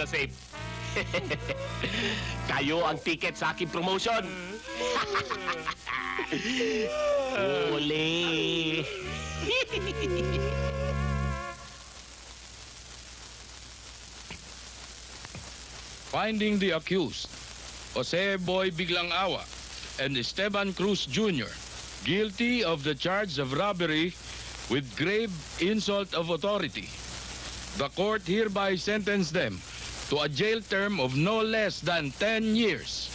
na safe? Kayo ang ticket sa aking promotion. Uli. Finding the accused, Jose Boy Biglang Awa and Esteban Cruz Jr. guilty of the charge of robbery with grave insult of authority. The court hereby sentenced them to a jail term of no less than 10 years.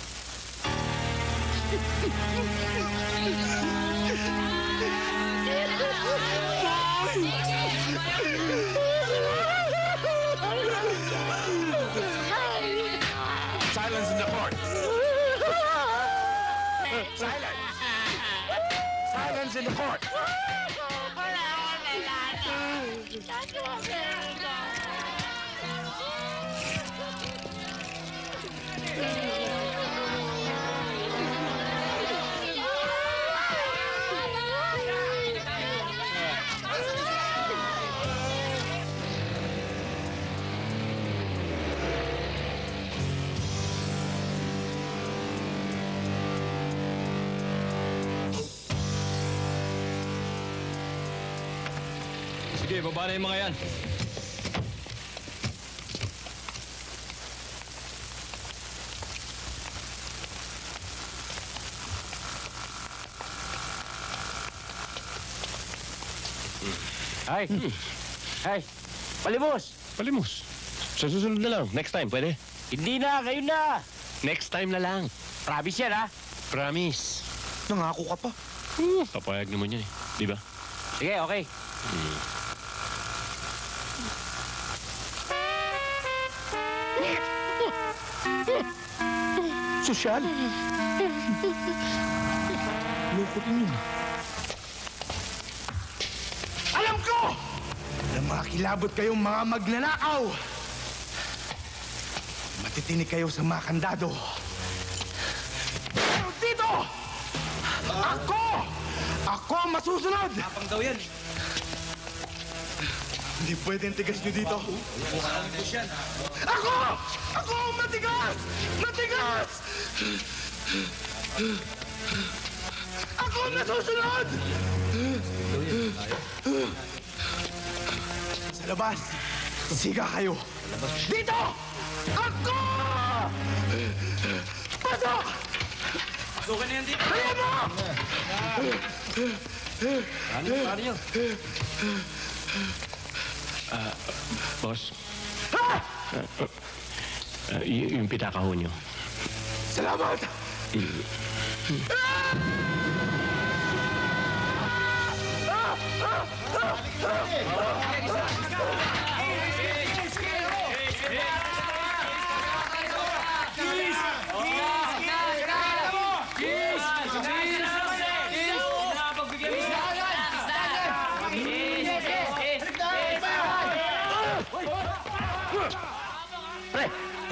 Silence in the court. Silence. Silence in the court. Sige, baba na yung mga yan. Ay! Ay! Palimos! Palimos. Sa susunod na lang. Next time, pwede? Hindi na! Kayo na! Next time na lang. Promise yan, ha? Promise. Nangako ka pa. Papayag naman yan eh. Di ba? Sige, okay. Sosyal. Loko rin yun. Makilabot kayong mga magnanakaw. Matitinig kayo sa mga kandado. Pero dito! Ako! Ako ang masusunod! Tapang daw yan. Hindi pwedeng tigas nyo dito. Ako! Ako ang matigas! Matigas! Ako ang nasusunod! Sa labas, siga kayo. Dito! Ako! Pasok! Pasukin na yan dito. Kaya mo! Boss. Uh, y- yung pitaka ho nyo. Salamat! Pre,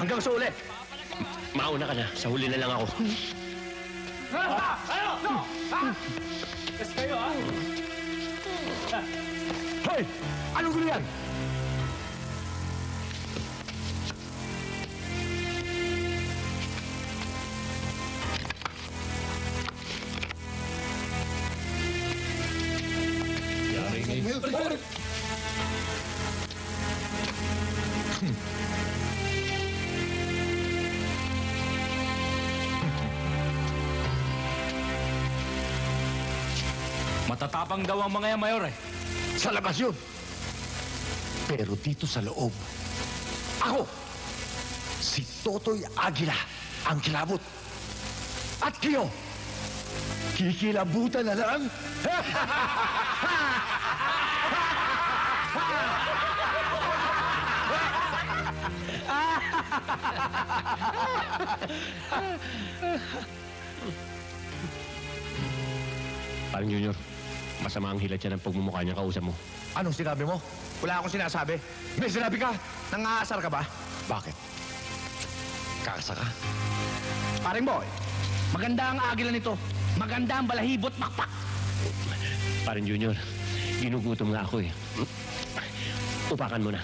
hanggang sa uli. Mauna ka na. Sa huli na lang ako. Hoy! Anong gulo yan? Matatapang daw ang mga yan, Mayor eh. Sa labas yun. Pero dito sa loob, ako, si Totoy Aguila, ang kilabot. At kayo, kikilabutan na lang. Parang Junior, masama ang hilat siya ng pagmumukha niya kausap mo. Anong sinabi mo? Wala akong sinasabi. May sinabi ka? Nangaasar ka ba? Bakit? Kakasa ka? Paring boy, maganda ang agila nito. Maganda ang balahibot makpak. Parang Junior, ginugutom nga ako eh. Upakan mo na.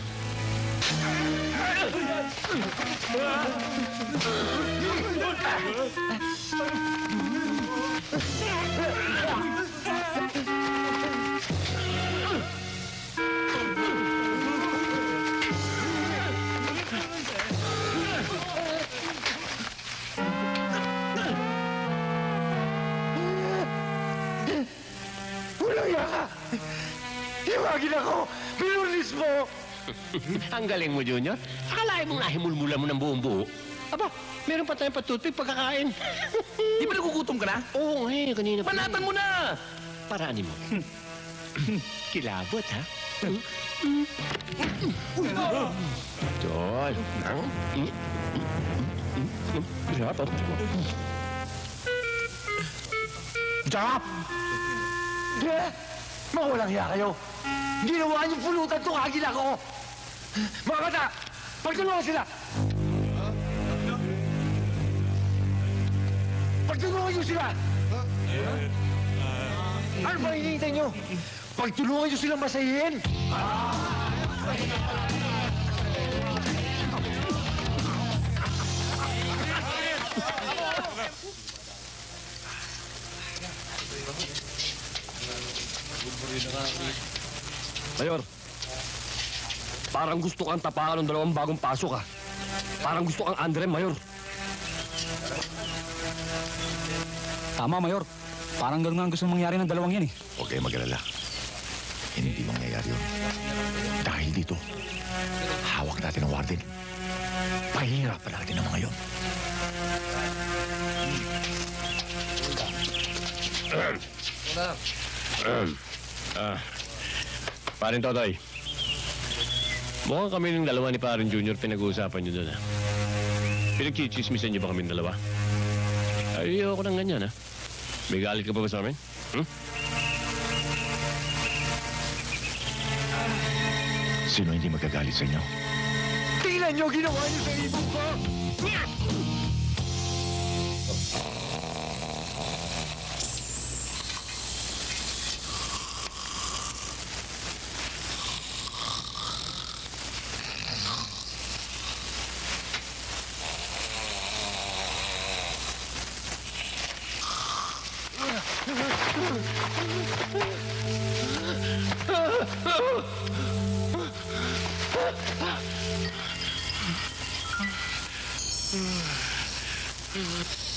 Walang ang galing mo, Junior. Akalain mo nahimulmula mo ng buong buo. Aba, meron pa tayong patutpik pagkakain. Di ba nagugutom ka na? Oo nga eh, kanina pa. Panatan mo na! Paraanin mo. Kilabot, ha? Tol. Sarap, oh. Jump! Eh, mga walang hiya kayo. Ginawa niyo pulutan tong Aguila ko. Mga bata, pagtulungan sila! Pagtulungan niyo sila! Ano ba hinihintay niyo? Pagtulungan niyo silang masahin! Mayor, parang gusto kang tapakan ng dalawang bagong pasok ah. Parang gusto kang Andre, Mayor. Tama, Mayor. Parang ganun nga ang gusto mangyari ng dalawang yan eh. Huwag kayo mag-alala. Hindi mangyayari yun. Dahil dito, hawak natin ang warden. Pahihirapan natin ang mga yun. Parin Totoy. Mukhang kami ng dalawa ni Parin Junior pinag-uusapan nyo doon, ha? Pinagchichismisan niyo ba kami dalawa? Ay, ayoko ng ganyan, ha? May galit ka pa ba sa amin? Hmm? Sino hindi magagalit sa inyo? Tingnan niyo ginawa niyo sa ibon ko! Mm-hmm.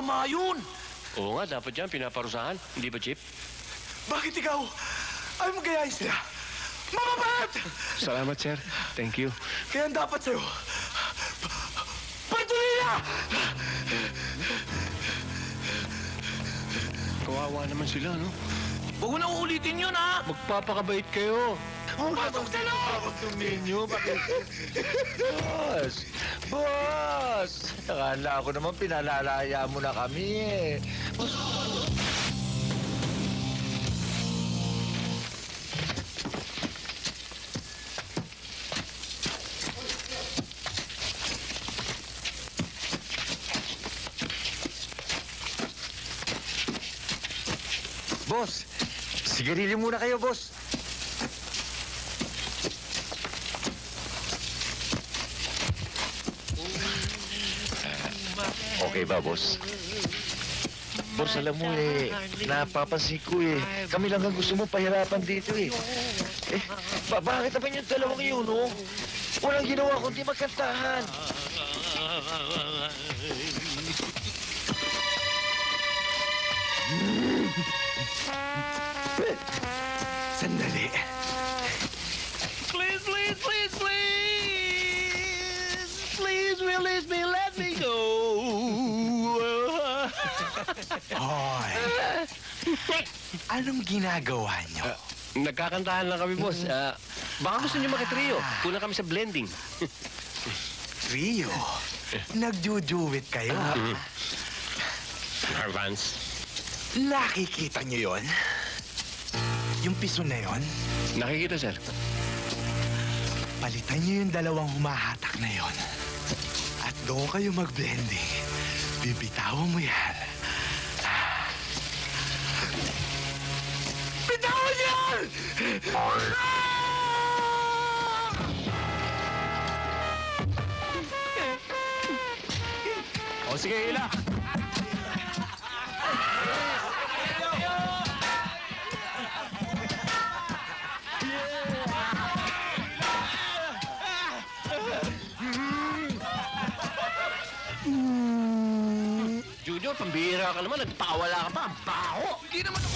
Masama yun! Oo nga, dapat yan, pinaparusahan. Hindi ba, Chip? Bakit ikaw ay magayain sila? Mababait! Salamat, sir. Thank you. Kaya ang dapat sa'yo, patuloy na! Kawawa naman sila, no? Huwag mo na uulitin yun, ha? Magpapakabait kayo. Pasok sa loob! Ninyo, bakit? Boss! Boss! Akala ko naman pinalalaya mo na kami eh. Boss! Sigarilyo muna kayo, boss. Okay ba, boss? Boss, alam mo eh, napapansin ko eh, kami lang ang gusto mo pahirapan dito eh. Eh, ba bakit naman yung dalawang yun, oh? Walang ginawa kundi magkantahan. Hoy! Anong ginagawa niyo? Nagkakantahan lang kami, boss. Ah, baka gusto niyo makitrio. Kuna kami sa blending. Trio? Nagjujuwit kayo? Advance. Nakikita niyo yon? Yung piso na yon, Nakikita, sir. palitan niyo yung dalawang humahatak na yon. At doon kayo mag-blending. Bibitawan mo yan. Bitawan yan! O sige, ila. Junior, pambihira ka naman. Nagpakawala ka pa. Ang baho. Hindi naman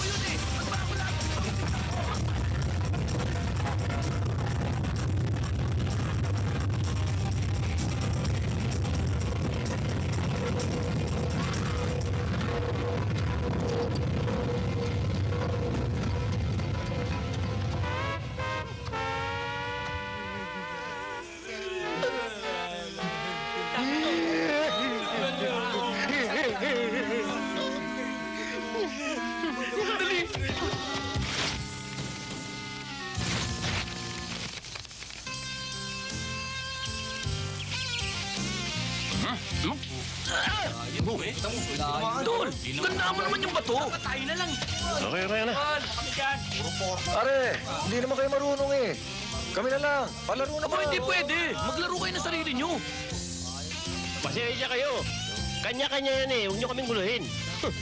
Kanya-kanya yan eh. Huwag niyo kaming guluhin.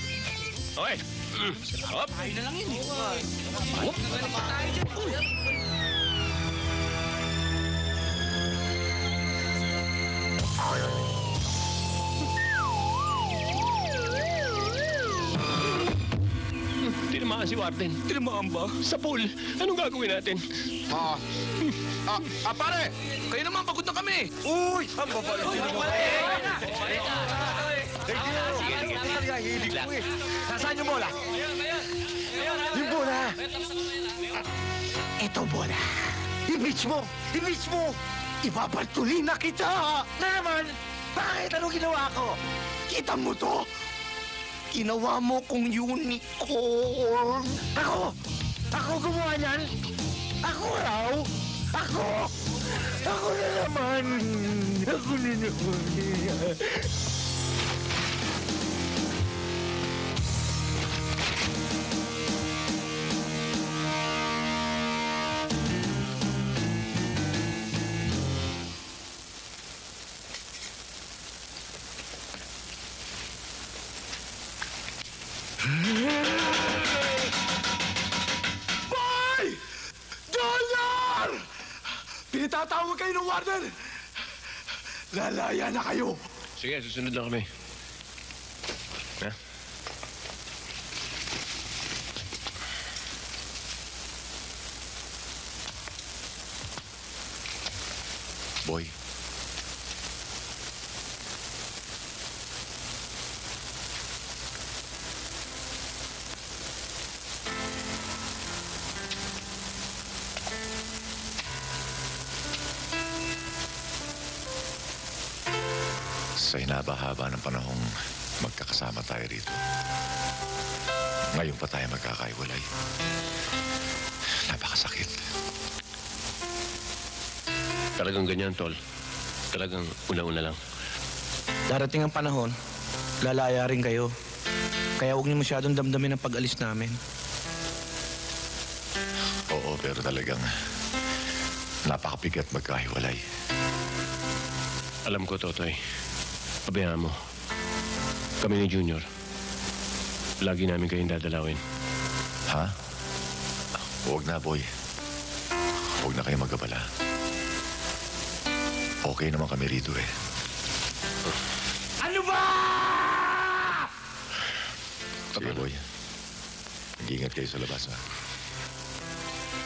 okay. Hop. Tayo na lang yun eh. Hop. Tinamaan si Warden. Tinamaan ba? Sa pool. Anong gagawin natin? Ah, ah, ah, pare! Kayo naman, pagod na kami! Uy! Ang babalik! Ang babalik! Din mo. Hilig ko eh. Nasaan yung bola? Yung bola. Ito bola. I-beach mo! I-beach mo! Ibabaltuli na kita! Na naman! Bakit? Ano ginawa ko? Kita mo to? Ginawa mo kong unicorn. Ako! Ako gumawa niyan? Ako raw? Ako! Ako na naman! Ako na naman! Warden! Lalaya na kayo! Sige, susunod na kami. Ha? Boy. Talagang ganyan, Tol. Talagang una-una lang. Darating ang panahon, lalaya rin kayo. Kaya huwag niyo masyadong damdamin ang pag-alis namin. Oo, pero talagang napakabigat magkahiwalay. Alam ko, Totoy. Pabayaan mo. Kami ni Junior. Lagi namin kayong dadalawin. Ha? Huwag na, boy. Huwag na kayo magabala. Okay naman kami rito eh. Ano ba? Sige, boy. Mag-ingat kayo sa labas, ha?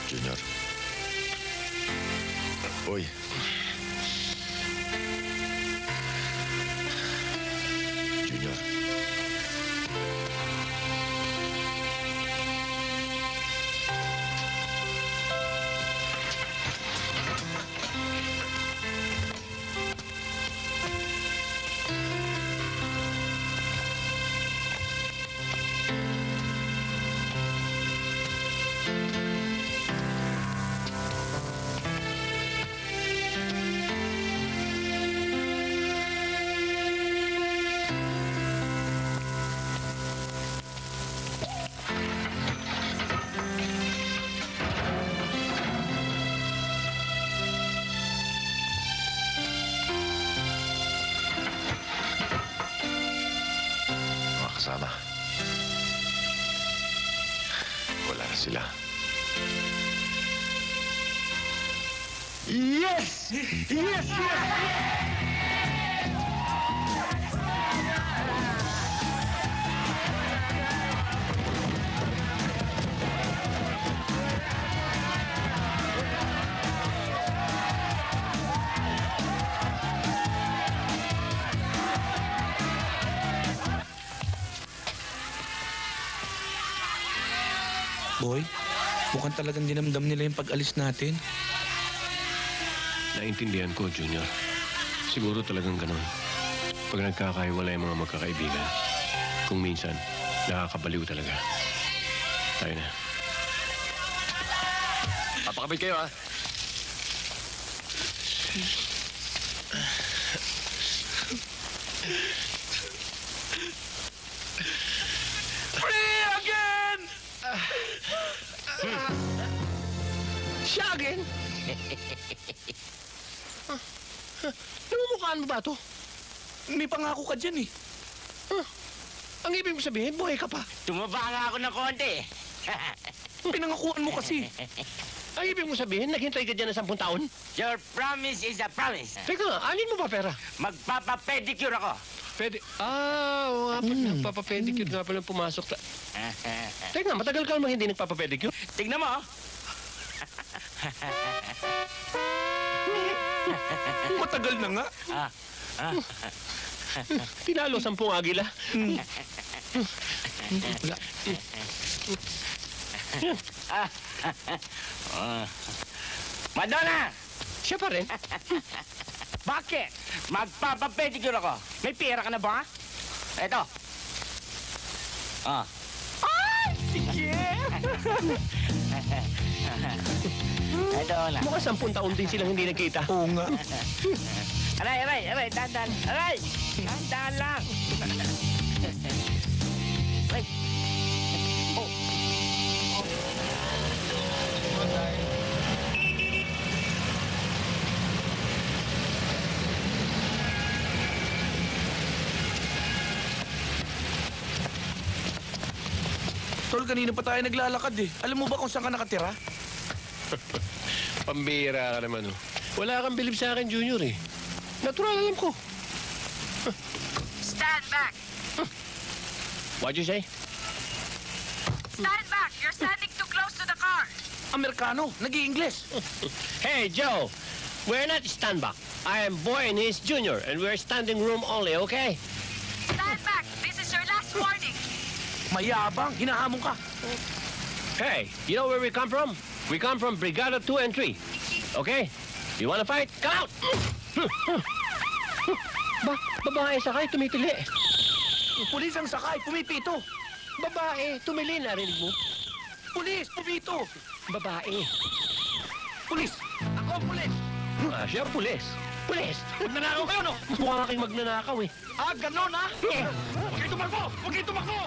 Junior. Boy. Talagang dinamdam nila yung pag-alis natin. Naintindihan ko, Junior. Siguro talagang ganun. Pag nagkakaiwala yung mga magkakaibigan, kung minsan, nakakabaliw talaga. Tayo na. Papakabit kayo, ha? Pangako ka dyan eh. Ang ibig mo sabihin, buhay ka pa. Tumaba nga ako ng konti. Pinangakuan mo kasi. Ay, ibig mo sabihin, naghintay ka dyan ng sampung taon? Your promise is a promise. Teka nga, alin mo ba pera? Magpapa-pedicure ako. Pwede. Ah, oo nga pala. Nagpapapedicure nga pala pumasok. Ta- Teka, matagal ka naman hindi nagpapapedicure. Tignan mo, oh. Matagal na nga. Tinalo sampung agila. Madonna! Siya pa rin. Bakit? Magpapa-pedicure ako. May pera ka na ba? Eto. Ah. Ay! Sige! Eto na. Mukhang sampung taon din silang hindi nagkita. Oo nga. Aray, aray, aray, dandan. Aray! Dandan lang. Aray. Oh. Tol, kanina pa tayo naglalakad eh. Alam mo ba kung saan ka nakatira? Pambira ka naman, oh. Wala kang bilib sa akin, Junior, eh. Natural, alam ko. Stand back! What'd you say? Stand back! You're standing too close to the car! Amerikano, nag english Hey, Joe. We're not stand back. I am boy and he's Junior, and we're standing room only, okay? Stand back! This is your last warning! Mayabang, hinahamon ka. Hey, you know where we come from? We come from Brigada 2 and 3. Okay? You wanna fight? Come out! ba, babae sakay, tumitili. Pulis ang sakay, pumipito. Babae, tumili, narinig mo? Pulis, pumito. Babae. Pulis, ako pulis. Ah, siya pulis. Pulis! Magnanakaw kayo, no? Mukha kaking magnanakaw, eh. Ah, ganon ah. Huwag kayo tumakbo, huwag kayo tumakbo.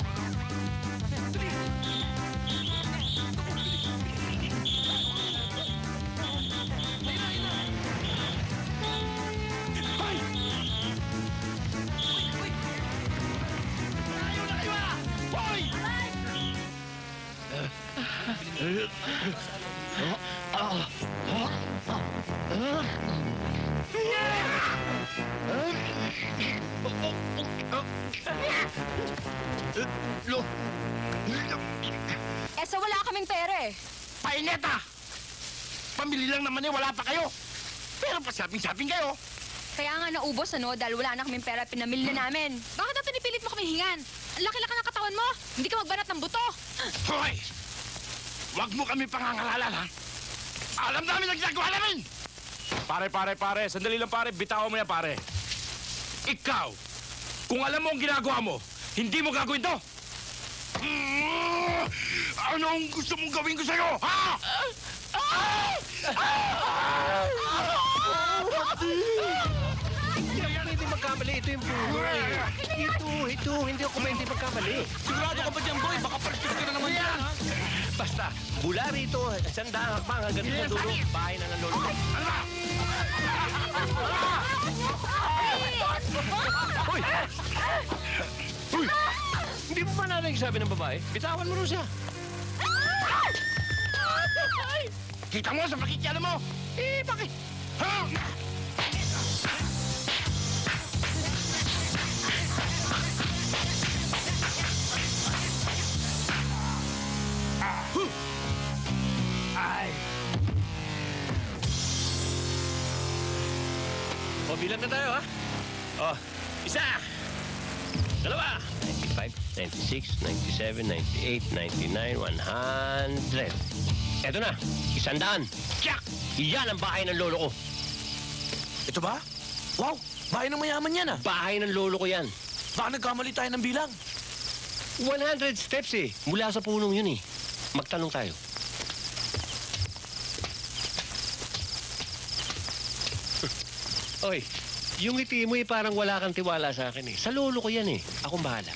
Eh, sa wala kaming pera eh. Paineta! Pamili lang naman eh, wala pa kayo. Pero pa shopping-shopping kayo. Kaya nga naubos, ano, dahil wala na kaming pera, pinamili na namin. Bakit na pinipilit mo kami hingan? Ang laki-laki ng katawan mo. Hindi ka magbanat ng buto. Hoy! Huwag mo kami pangangalalan, ha? Alam namin ang ginagawa namin! Pare, pare, pare. Sandali lang, pare. Bitawan mo yan, pare. Ikaw, kung alam mo ang ginagawa mo, hindi mo gagawin to. Mm, ano ang gusto mong gawin ko sa'yo, ha? Hindi ako pwede magkamali. Ito yung buhay. Ito, ito. Hindi ako pwede magkamali. Sigurado ka ba dyan, boy? Baka perfect ka na naman yan, ha? Basta, mula rito, sandang hakbang hanggang sa dulo, bahay na ng lolo ko. Ano ba? Hoy! Hoy! Hindi mo ba narinig sabi ng babae? Bitawan mo rin siya. Kita mo sa pakikialam mo! Eh, bakit? Ha? Ay! O, bilang na tayo, ha? O, isa! Dalawa! 95, 96, 97, 98, 99, 100. Eto na, isandaan. Tsak! Iyan ang bahay ng lolo ko. Ito ba? Wow, bahay ng mayaman yan, ah. Bahay ng lolo ko yan. Baka nagkamali tayo ng bilang. 100 steps eh. Mula sa punong yun eh. Magtanong tayo. Oy, yung ngiti mo eh parang wala kang tiwala sa akin eh. Sa lolo ko yan eh. Akong bahala.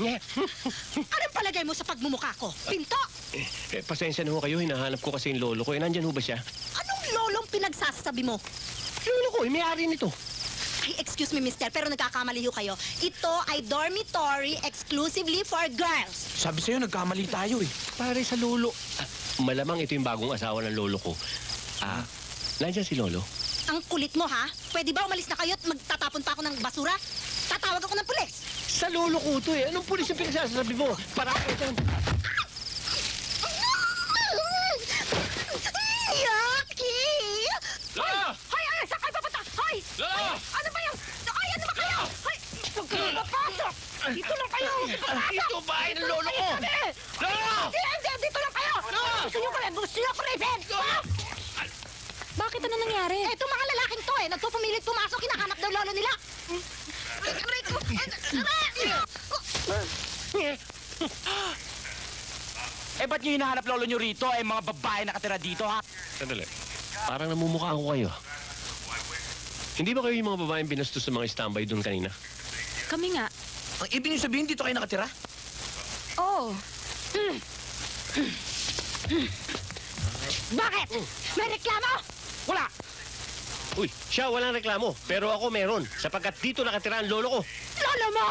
Anong palagay mo sa pagmumukha ko? Pinto! Eh, pasensya na ho kayo, hinahanap ko kasi yung lolo ko. Eh, nandyan ho ba siya? Anong lolong pinagsasabi mo? Lolo ko, eh, may-ari nito. Ay, excuse me, mister, pero nagkakamali ho kayo. Ito ay dormitory exclusively for girls. Sabi sa'yo, nagkamali tayo eh. Pare sa lolo. Ah, malamang ito yung bagong asawa ng lolo ko. Ah, nandiyan si lolo? Ang kulit mo, ha? Pwede ba umalis na kayo at magtatapon pa ako ng basura? Tatawag ako ng pulis. Sa lolo ko to eh. Anong pulis yung pinagsasabi mo? Para ka dyan. Yucky! Lola! Hoy, ay, saan kayo papunta? Hoy! Lola! Hoy, ano ba yung... Hoy, ano ba kayo? Hoy, mapasok! Dito lang kayo! Ito bahay ng lolo ko! Lola! Hindi, dito lang kayo! Gusto nyo rin, gusto nyo ko rin, Bakit ano nangyari? Eh, itong mga lalaking to eh, nagpupumilit pumasok, hinahanap daw lolo nila. Aray ko! Eh, ba't nyo hinahanap lolo nyo rito? Eh, mga babae nakatira dito, ha? Sandali. Parang namumukhaan ko kayo. Hindi ba kayo yung mga babaeng binastos sa mga standby doon kanina? Kami nga. Ang ibig niyo sabihin, dito kayo nakatira? Oo. Bakit? May reklamo? Wala! Uy, siya walang reklamo. Pero ako meron. Sapagkat dito nakatira ang lolo ko. Lolo mo!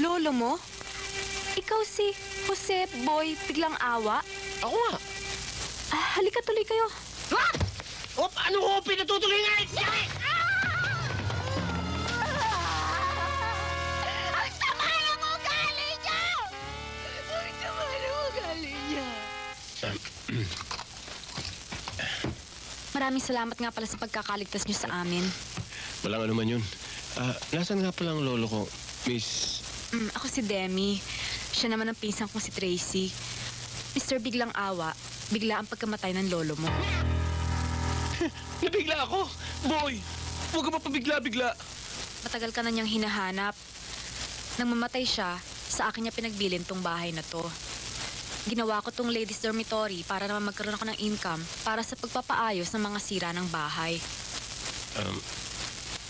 Lolo mo? Ikaw si Jose Boy Biglang Awa? Ako nga. Ah, halika tuloy kayo. What? Op, ano ko pinatutuloy nga? Ang Maraming salamat nga pala sa pagkakaligtas niyo sa amin. Walang ano man yun. Ah, nasan nga pala ang lolo ko? Miss... Mm, ako si Demi. Siya naman ang pinsan kong si Tracy. Mr. Biglang Awa, bigla ang pagkamatay ng lolo mo. Nabigla ako! Boy! Huwag ka mapabigla-bigla. Matagal ka na niyang hinahanap. Nang mamatay siya, sa akin niya pinagbilin tong bahay na to. Ginawa ko tong ladies dormitory para naman magkaroon ako ng income para sa pagpapaayos ng mga sira ng bahay. Um,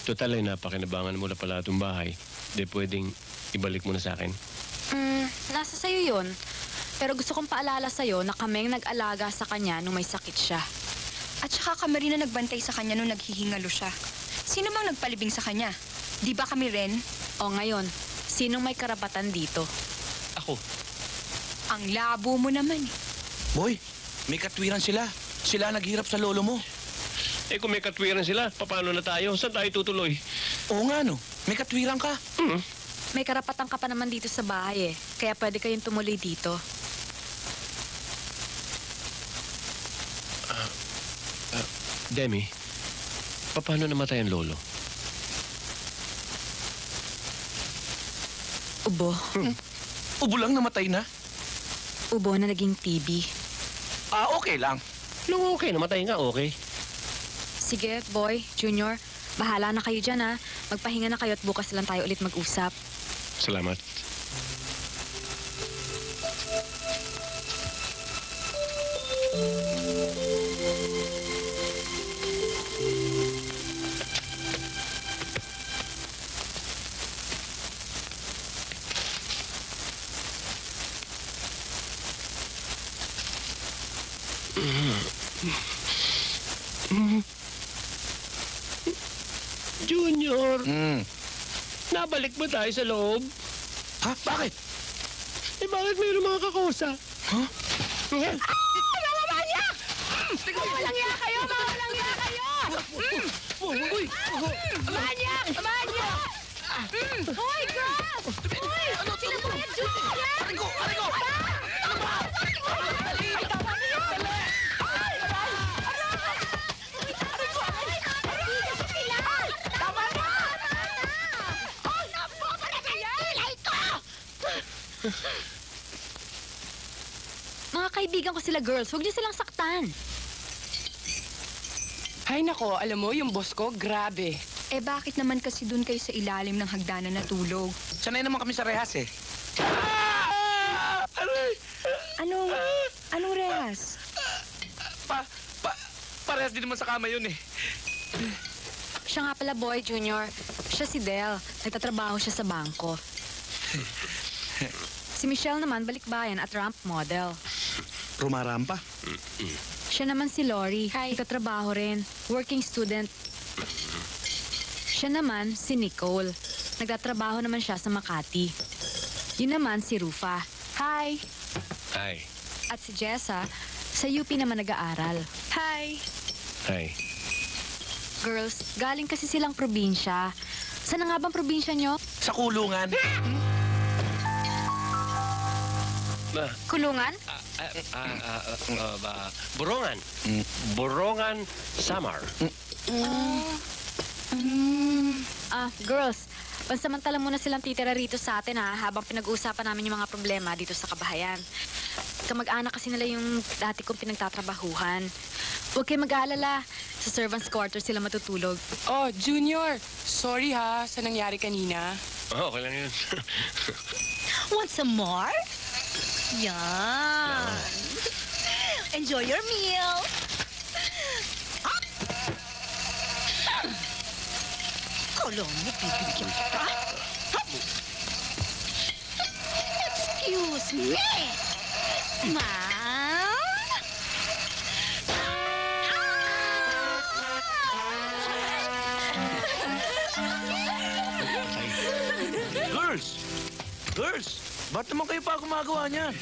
total ay napakinabangan mo na pala itong bahay. Di pwedeng ibalik mo na sa akin. Mm, nasa sayo yon. Pero gusto kong paalala sa'yo na kaming nag-alaga sa kanya nung may sakit siya. At saka kami rin na nagbantay sa kanya nung naghihingalo siya. Sino bang nagpalibing sa kanya? Di ba kami rin? O ngayon, sinong may karapatan dito? Ako. Ang labo mo naman eh. Boy, may katwiran sila. Sila naghirap sa lolo mo. Eh kung may katwiran sila, paano na tayo? Saan tayo tutuloy? Oo nga, no. May katwiran ka. Hmm. May karapatan ka pa naman dito sa bahay eh. Kaya pwede kayong tumuloy dito. Demi, paano namatay ang lolo? Ubo. Ubo lang namatay na. Ubo na naging TB. Ah, okay lang. No, okay. Namatay nga, okay. Sige, boy, junior. Bahala na kayo dyan ha. Magpahinga na kayo at bukas lang tayo ulit mag-usap. Salamat. Junior, ba tayo sa loob? Ha? Bakit? Eh bakit mayroong mga kakosa? Huh? Eh, Walang iya kayo! Mga walang iya kayo! Uy! Manyak! Manyak! Hoy, girls! Sila girls, huwag niyo silang saktan. Ay nako, alam mo, yung boss ko, grabe. Eh bakit naman kasi dun kayo sa ilalim ng hagdanan natulog? Sanay naman kami sa rehas eh. Anong, anong rehas? Pa, pa, parehas din naman sa kama yun eh. Siya nga pala boy, junior. Siya si Del. Nagtatrabaho siya sa bangko. Si Michelle naman, balikbayan at ramp model. Rumarampa. Siya naman si Lori. Nagtatrabaho rin. Working student. Siya naman, si Nicole. Nagtatrabaho naman siya sa Makati. Yun naman, si Rufa. Hi! Hi. At si Jessa, sa UP naman nag-aaral. Hi! Hi. Girls, galing kasi silang probinsya. Saan na nga bang probinsya nyo? Sa kulungan. Ba, Kulungan? ah, ah, ah, ah, ah, ba, Borongan. Borongan, Samar. Ah, girls, pansamantala muna silang titira rito sa atin ha, habang pinag-uusapan namin yung mga problema dito sa kabahayan. Kamag-anak kasi nila yung dati kong pinagtatrabahuhan. Huwag kayo mag-aalala. Sa servants quarter sila matutulog. Oh, Junior, sorry ha sa nangyari kanina. Oh, okay lang yun. Want some more? Yan. Enjoy your meal. Up! Kala mo, bibigyan kita? Excuse me. Ma'am? Girls! Girls! Ba't naman kayo pa gumagawa niyan?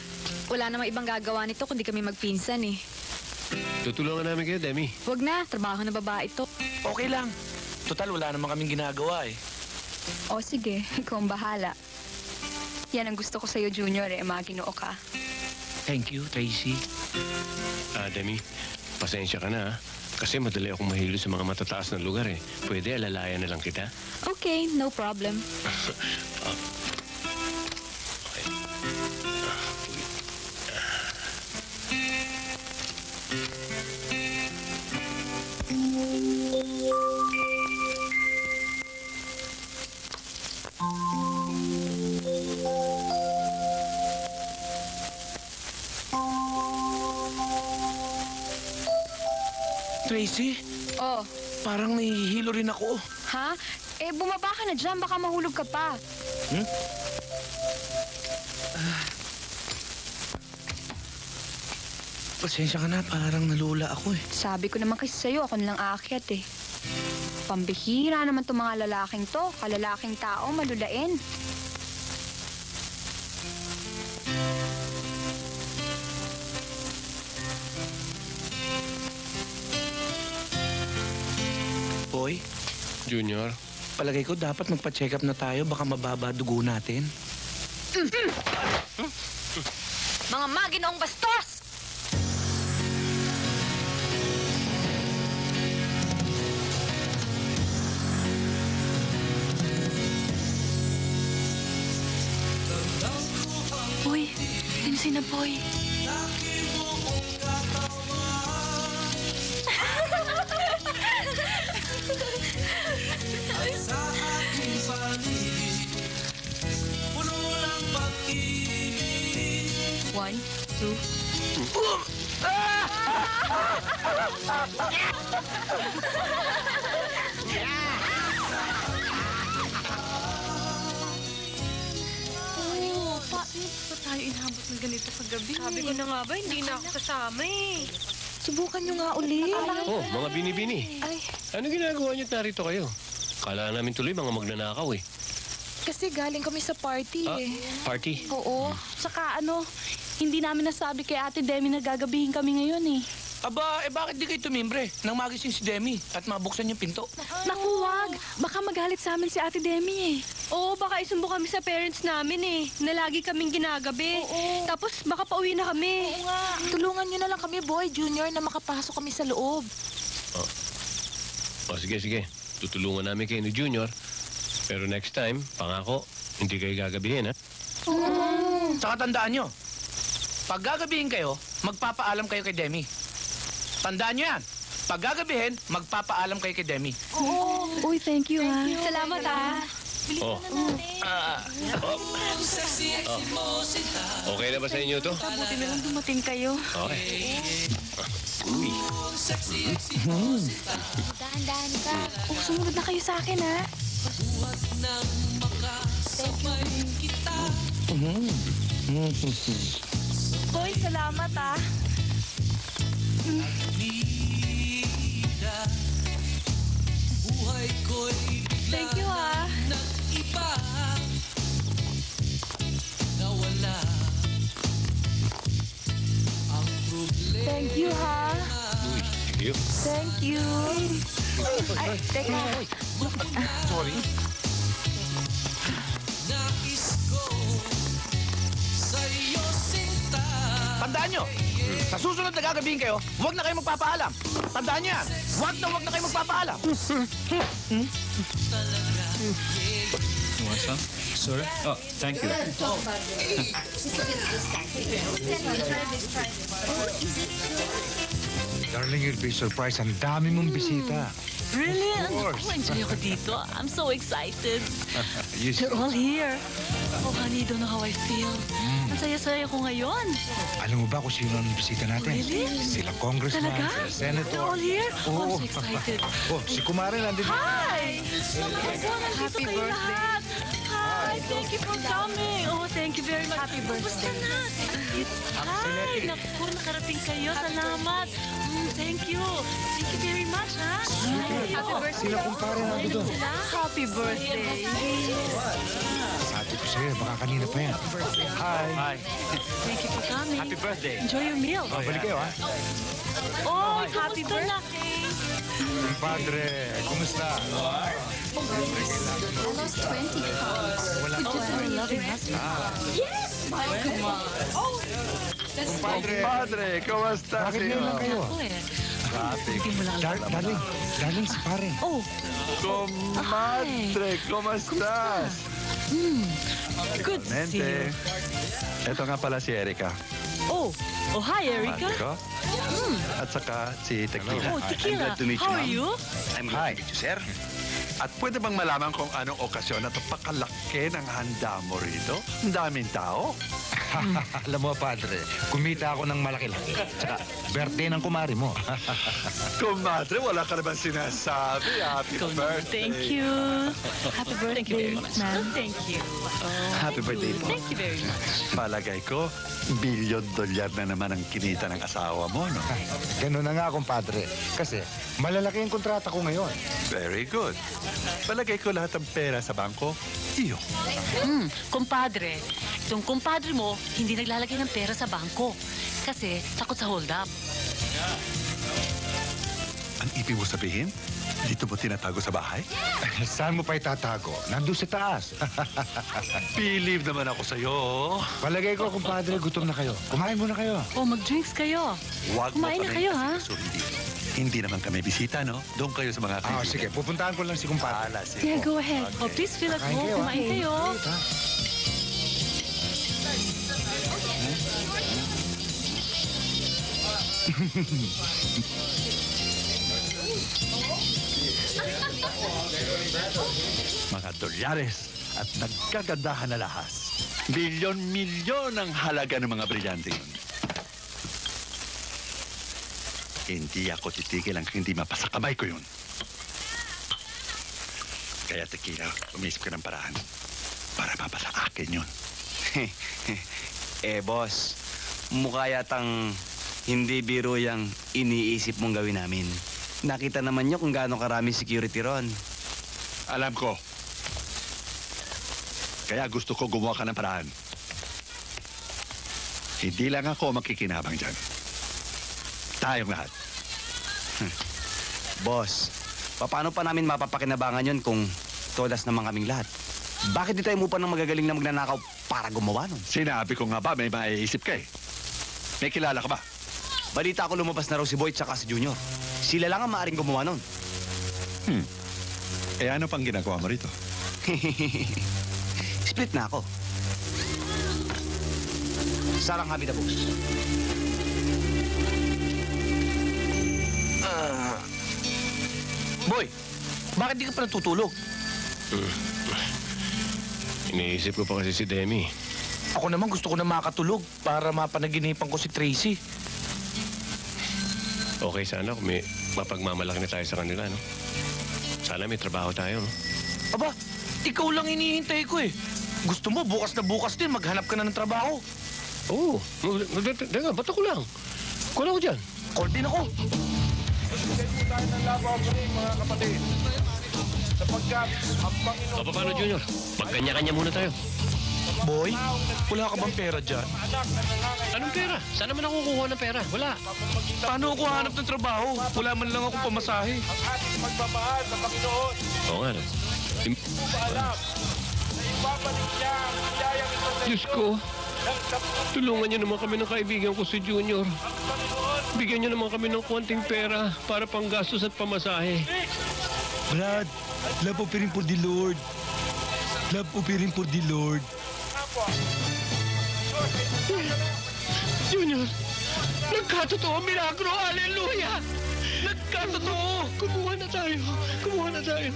Wala namang ibang gagawa nito kundi kami magpinsan eh. Tutulungan namin kayo, Demi. Huwag na, trabaho na babae to. Okay lang. Total, wala naman kaming ginagawa eh. O sige, ikaw ang bahala. Yan ang gusto ko sa'yo, Junior, eh. Maginoo ka. Thank you, Tracy. Ah, Demi, pasensya ka na ha. Kasi madali akong mahilo sa mga matataas na lugar eh. Pwede alalayan na lang kita. Okay, no problem. Tracy, parang nahihilo rin ako. ha? Eh, bumaba ka na dyan. Baka mahulog ka pa. Pasensya ka na, parang nalula ako eh. Sabi ko naman kasi sa'yo, ako nilang aakyat eh. Pambihira naman itong mga lalaking to. Kalalaking tao, malulain. Junior, palagay ko dapat magpa-check up na tayo. Baka mababa dugo natin. Mga maginoong bastos! Boy, tinsi na boy. Paano pa tayo inabot ng ganito kagabi? Sabi ko na nga ba, hindi na ako kasama eh. Subukan nyo nga uli. Oh, mga bini-bini. Ay, Ano ginagawa niyo at narito kayo? Kala namin tuloy mga magnanakaw eh. Kasi galing kami sa party Ah, eh. party? Oo. Saka ano, hindi namin nasabi kay Ate Demi na gagabihin kami ngayon eh. Aba, eh bakit di kayo tumimbre nang magising si Demi at mabuksan yung pinto? Naku, wag. Baka magalit sa amin si Ate Demi eh. Oo, baka isumbo kami sa parents namin eh, na lagi kaming ginagabi. Tapos baka pauwi na kami. Oo nga. Tulungan nyo na lang kami, Boy Junior, na makapasok kami sa loob. O sige, sige. Tutulungan namin kayo ni Junior. Pero next time, pangako, hindi kayo gagabihin ha. Saka tandaan nyo, pag gagabihin kayo, magpapaalam kayo kay Demi. Tandaan nyo yan. Pag gagabihin, magpapaalam kayo kay Demi. Oo. Uy, thank you ha. Salamat ah. Oh. Ah, oh. Oh. Okay na ba sa inyo to? Buti na lang dumating kayo. Okay. Uy. Dahan-dahan ka. Oh, sumunod na kayo sa akin ha. Boy, salamat ah. Buhay ko'y Thank you, ah. Thank you, ha. Thank you. Thank you. Ay, teka. Sorry. Tandaan nyo, sa susunod na gagabihin kayo, huwag na kayo magpapaalam. Tandaan nyo yan, huwag na huwag na kayo magpapaalam. You want some? Sorry? Oh, thank you. Darling, you'll be surprised. Ang dami mong bisita. Really? Of course. Oh, enjoy ako dito. I'm so excited. You They're all here. Oh, honey, don't know how I feel. Ang saya-saya ko ngayon. Alam mo ba kung sino ang bisita natin? Really? Sila congressman, Talaga? sila senator. They're all here? Oh. I'm so excited. oh, si Kumare nandito. Hi! Happy kayo birthday. lahat. Hi, thank you for coming. Oh, thank you very much. Happy birthday. Kumusta na? Hi, naku, nakarating kayo. Salamat. Mm, thank you. Thank you very much, ha? Happy birthday. Sila kumpare nandito. Happy birthday. Ko sa'yo, baka kanina pa yan. Hi. Hi. Thank you for coming. Happy birthday. Enjoy your meal. Oh, balik kayo, ha? Oh, happy birthday. Kumpadre, kumusta? Almost 20 pounds. Wala With just a loving husband. Yes! My God. Oh! That's Kumpadre. Padre, kamusta Bakit ngayon lang kayo? Ako eh. Traffic. Dar- darling, darling, si pare. Oh, Comadre, ¿cómo hmm. Good to see you. Ito nga pala si Erika. Oh, oh, hi, Erica. Ko. Hmm. At saka si Tequila. Oh, Tequila. How are you? I'm glad to meet you, sir. At pwede bang malaman kung anong okasyon at pakalaki ng handa mo rito? Ang daming tao. Alam mo, padre, kumita ako ng malaki-laki. Tsaka, birthday ng kumari mo. Kumadre, wala ka naman sinasabi. Happy birthday. Thank you. Happy birthday, ma'am. Thank you. Happy birthday po. Thank you very much. Palagay ko, bilyon dolyar na naman ang kinita ng asawa mo, no? Ganun na nga, kumpadre. Kasi, malalaki ang kontrata ko ngayon. Very good. Palagay ko lahat ng pera sa bangko, iyo. Hmm, kumpadre. Itong kumpadre mo, hindi naglalagay ng pera sa bangko. Kasi takot sa hold up. Ang ibig mo sabihin, dito mo tinatago sa bahay? Saan mo pa itatago? Nandun sa taas. Believe naman ako sa'yo. Palagay ko, kumpadre, gutom na kayo. Kumain muna kayo. Oh, mag-drinks kayo. Huwag Kumain na kayo, ha? Hindi naman kami bisita, no? Doon kayo sa mga Ah, kaibigan. sige, pupuntahan ko lang si kumpadre. Ala, sige. Yeah, go ahead. Oh, please feel at home. Kumain kayo. Wait, ha? mga dolyares at nagkagandahan na lahas. Milyon-milyon ang halaga ng mga brilyante yun. Hindi ako titigil ang hindi mapasa kamay ko yun. Kaya tequila, umisip ka ng paraan para mapasa akin yun. eh, boss, mukha yatang hindi biro yung iniisip mong gawin namin. Nakita naman nyo kung gaano karami security ron. Alam ko. Kaya gusto ko gumawa ka ng paraan. Hindi lang ako makikinabang dyan. Tayong lahat. Boss, paano pa namin mapapakinabangan yon kung todas naman kaming lahat? Bakit di tayo mo pa ng magagaling na magnanakaw para gumawa nun? Sinabi ko nga ba, may maiisip ka eh. May kilala ka ba? Balita ko lumabas na raw si Boy tsaka si Junior. Sila lang ang maaaring gumawa nun. Hmm. Eh ano pang ginagawa mo rito? Split na ako. Sarang habi na, boss. Ah. boy, bakit di ka pa natutulog? Iniisip ko pa kasi si Demi. Ako naman gusto ko na makatulog para mapanaginipan ko si Tracy. Okay sana kung may mapagmamalaki na tayo sa kanila, no? Sana may trabaho tayo, no? Aba, ikaw lang hinihintay ko eh. Gusto mo bukas na bukas din maghanap ka na ng trabaho. Oo. Oh, teka, ba't ako lang? Kulang ko dyan. Call din ako. Magbigay po tayo ng love offering, mga kapatid. sapagkat ang Panginoon O, paano, Junior? Magkanya-kanya muna tayo. Boy, wala ka bang pera dyan? Anong pera? Saan naman ako kukuha ng pera? Wala. Paano ako hanap ng trabaho? Wala man lang akong pamasahe. ang ating magmamahal sa Panginoon. Oo nga, no? Ba alam na ibabalik niya ang biyayang ito sa Diyos ko, tulungan niyo naman kami ng kaibigan ko si Junior. Bigyan niyo naman kami ng konting pera para panggastos at pamasahe. Brad, love offering for the Lord. Love offering for the Lord. Junior, nagkatotoo ang milagro! Hallelujah! Nagkatotoo! Kumuha na tayo! Kumuha na tayo!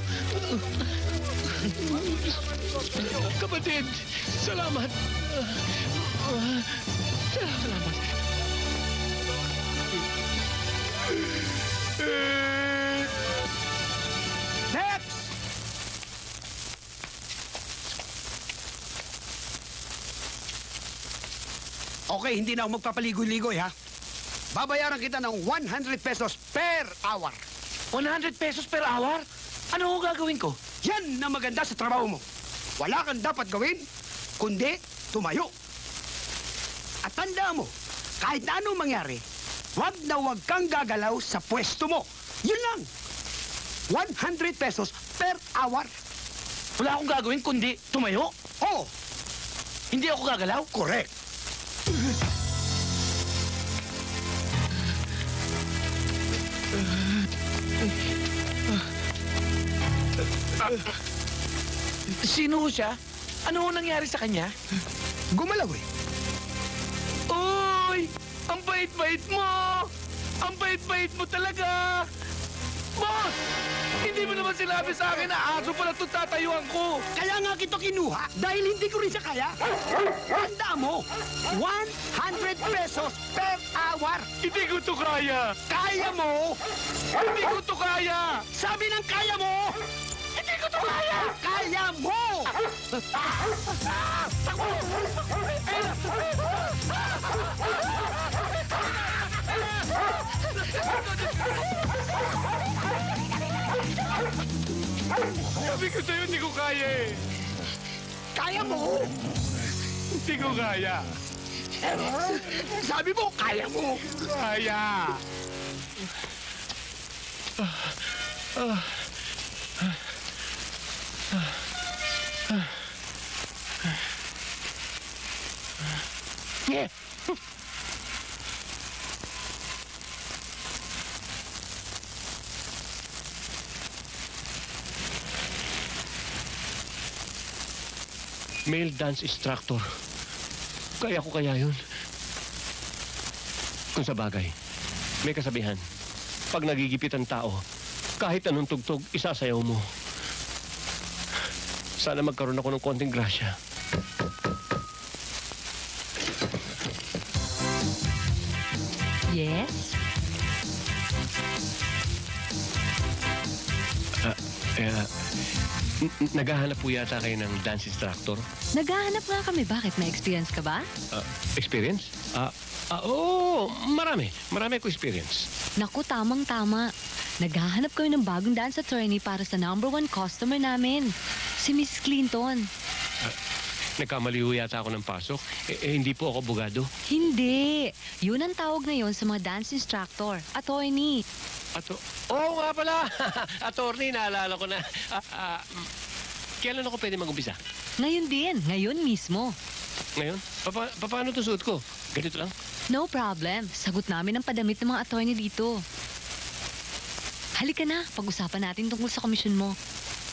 Kapatid, salamat! Salamat. Next! Okay, hindi na ako magpapaligoy-ligoy, ha? Babayaran kita ng 100 pesos per hour. 100 pesos per hour? Ano ko gagawin ko? Yan na maganda sa trabaho mo. Wala kang dapat gawin, kundi tumayo. At tanda mo, kahit na anong mangyari, wag na wag kang gagalaw sa pwesto mo. Yun lang. 100 pesos per hour. Wala akong gagawin kundi tumayo? Oo. Hindi ako gagalaw? Correct. Sino siya? Ano ho nangyari sa kanya? Gumalaw eh. Uy! Ang bait-bait mo! Ang bait-bait mo talaga! Boss! Hindi mo naman sinabi sa akin na aso pala itong tatayuan ko. Kaya nga kita kinuha dahil hindi ko rin siya kaya. Tanda mo, 100 pesos per hour. Hindi ko to kaya. Kaya mo? Hindi ko to kaya. Sabi ng kaya mo? Hindi ko to kaya. Kaya mo! Sabi ko sa'yo, hindi ko kaya eh. Kaya mo? Hindi ko kaya. Sabi mo, kaya mo. Kaya. Yeah. Male dance instructor. Kaya ko kaya yun. Kung sa bagay, may kasabihan. Pag nagigipit ang tao, kahit anong tugtog, isasayaw mo. Sana magkaroon ako ng konting grasya. Yes? N- n- naghahanap po yata kayo ng dance instructor. Naghahanap nga kami. Bakit? May experience ka ba? Ah, experience? Ah, ah, oo, marami. Marami ko experience. Naku, tamang-tama. Naghahanap kami ng bagong dance attorney para sa number one customer namin. Si Miss Clinton. Nagkamali ho yata ako ng pasok. Eh, eh, hindi po ako abogado. Hindi. Yun ang tawag ngayon sa mga dance instructor. Attorney. Ato, oo nga pala. Attorney, naalala ko na. Ah, ah, mm, kailan ako pwede mag-umpisa? Ngayon din. Ngayon mismo. Ngayon? Papa, pa- paano to suot ko? Ganito lang? No problem. Sagot namin ang padamit ng mga attorney dito. Halika na. Pag-usapan natin tungkol sa komisyon mo.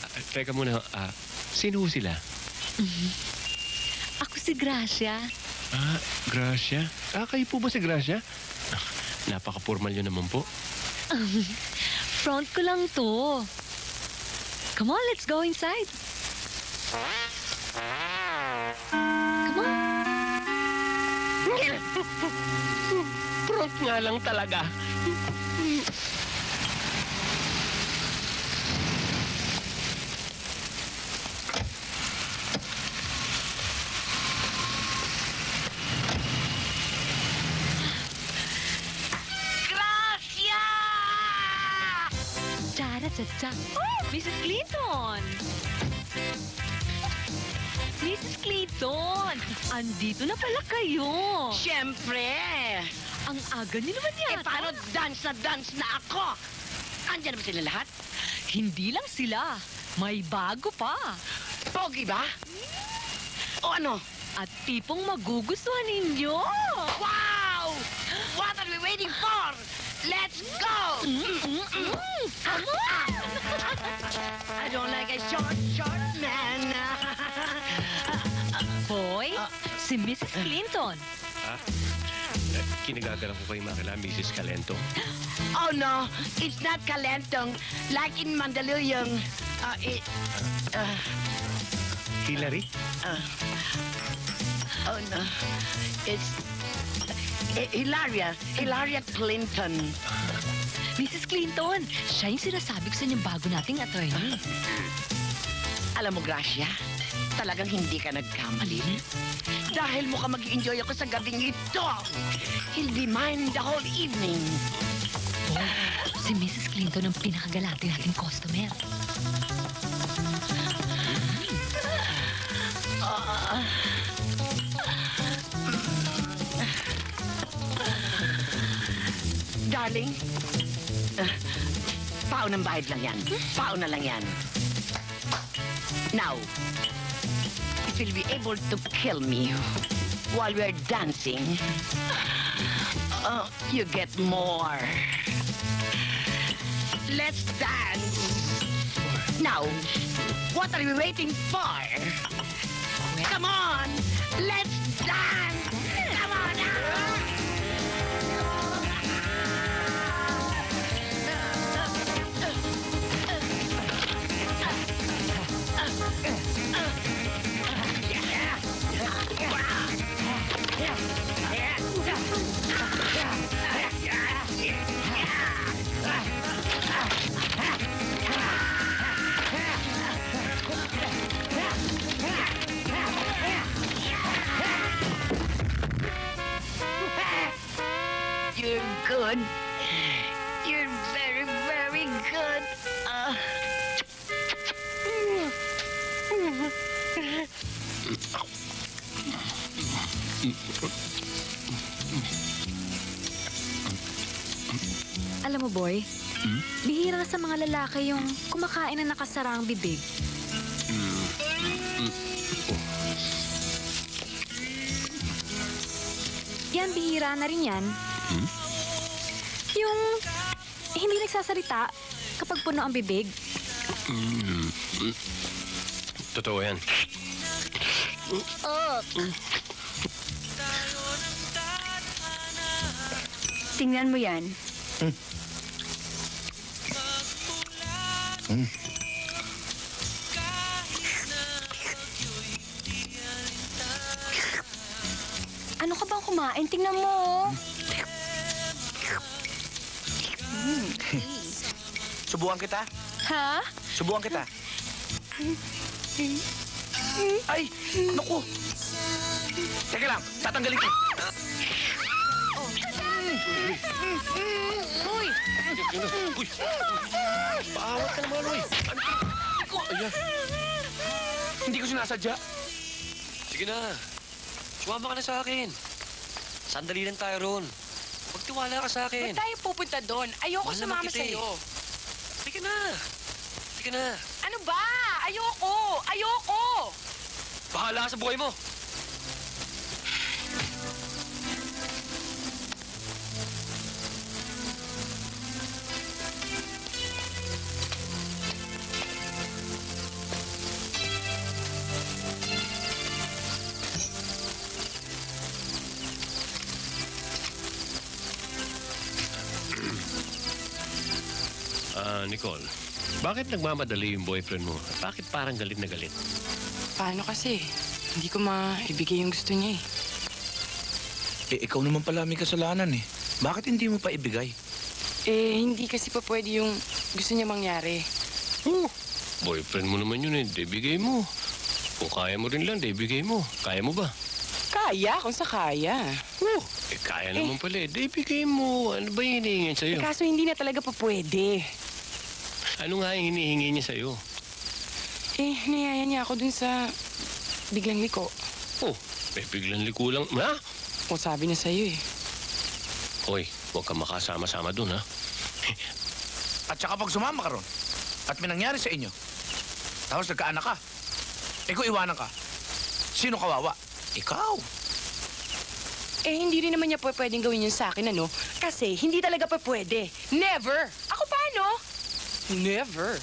Ah, teka muna, ah, sino ho sila? Si Gracia. Ah, Gracia? Ah, kayo po ba si Gracia? Ah, Napaka-formal nyo naman po. Front ko lang to. Come on, let's go inside. Come on. Front nga lang talaga. Gracia! Cha-cha-cha. Oh, Mrs. Clinton! Mrs. Clinton! Andito na pala kayo. Siyempre! Ang aga niyo naman yata. Eh, paano dance na dance na ako? Andiyan na ba sila lahat? Hindi lang sila. May bago pa. Pogi ba? O ano? At tipong magugustuhan ninyo. Wow! What are we waiting for? Let's go! I don't like a short, short man. Boy, si Mrs. Clinton. Ha? Eh, Kinagagala ko kayo makila, Mrs. Calento. oh no, it's not kalentong like in Mandaluyong. Uh, it, uh, Hillary? uh, oh no, it's uh, Hilaria, Hilaria Clinton. Mrs. Clinton, siya yung sinasabi ko sa inyong bago nating attorney. Alam mo, Gracia, talagang hindi ka nagkamali. Dahil mukhang mag enjoy ako sa gabing ito. He'll be mine the whole evening. Boy, si Mrs. Clinton ang pinakagalante nating customer. Darling, uh, pao ng bayad lang yan. Pao na lang yan. Now, if you'll be able to kill me while we're dancing, uh, you get more. Let's dance. Now, what are we waiting for? Come on, let's dance. Good. You're very, very good. Uh, Alam mo, boy, bihira na sa mga lalaki yung kumakain na nakasara ang bibig. Yan, bihira na rin yan. Yung hindi nagsasalita kapag puno ang bibig. Mm. Mm. Totoo yan. Tingnan mo yan. Ano ka bang kumain? Tingnan mo. oh. Subukan kita. Ha? Subukan kita. Ay! Naku! Teka lang, tatanggalin ko. Uy! Uy! Paawat ka naman, uy! Ayan. Hindi ko sinasadya. Sige na. Sumama ka na sa akin. Sandali lang tayo roon. Magtiwala ka sa akin. Ba't tayo pupunta doon? Ayoko Mahal sumama kita eh. sa'yo. Sige na. Sige na. Ano ba? Ayoko! Ayoko! Bahala ka sa buhay mo. Ah, Nicole, bakit nagmamadali yung boyfriend mo? Bakit parang galit na galit? Paano kasi? Hindi ko maibigay yung gusto niya eh. Eh, ikaw naman pala may kasalanan eh. Bakit hindi mo pa ibigay? Eh, hindi kasi pa pwede yung gusto niya mangyari. Oh, boyfriend mo naman yun eh. Di bigay mo. Kung kaya mo rin lang, di bigay mo. Kaya mo ba? Kaya, kung sa kaya. Oh, eh kaya naman pala eh. Di bigay mo. Ano ba yung hinihingan Eh, sa'yo? kaso hindi na talaga pa pwede. Ano nga yung hinihingi niya sa'yo? Eh, niyaya niya ako dun sa biglang liko. Oh, may biglang liko lang. Ha? O sabi niya sa'yo eh. Hoy, huwag ka makasama-sama dun, ha? At saka pag sumama ka ron, at may nangyari sa inyo, tapos nagkaanak ka, eh kung iwanan ka, sino kawawa? Ikaw. Eh, hindi rin naman niya po pwedeng gawin yun sa akin, ano? Kasi hindi talaga pa pwede. Never! Ako paano? Never.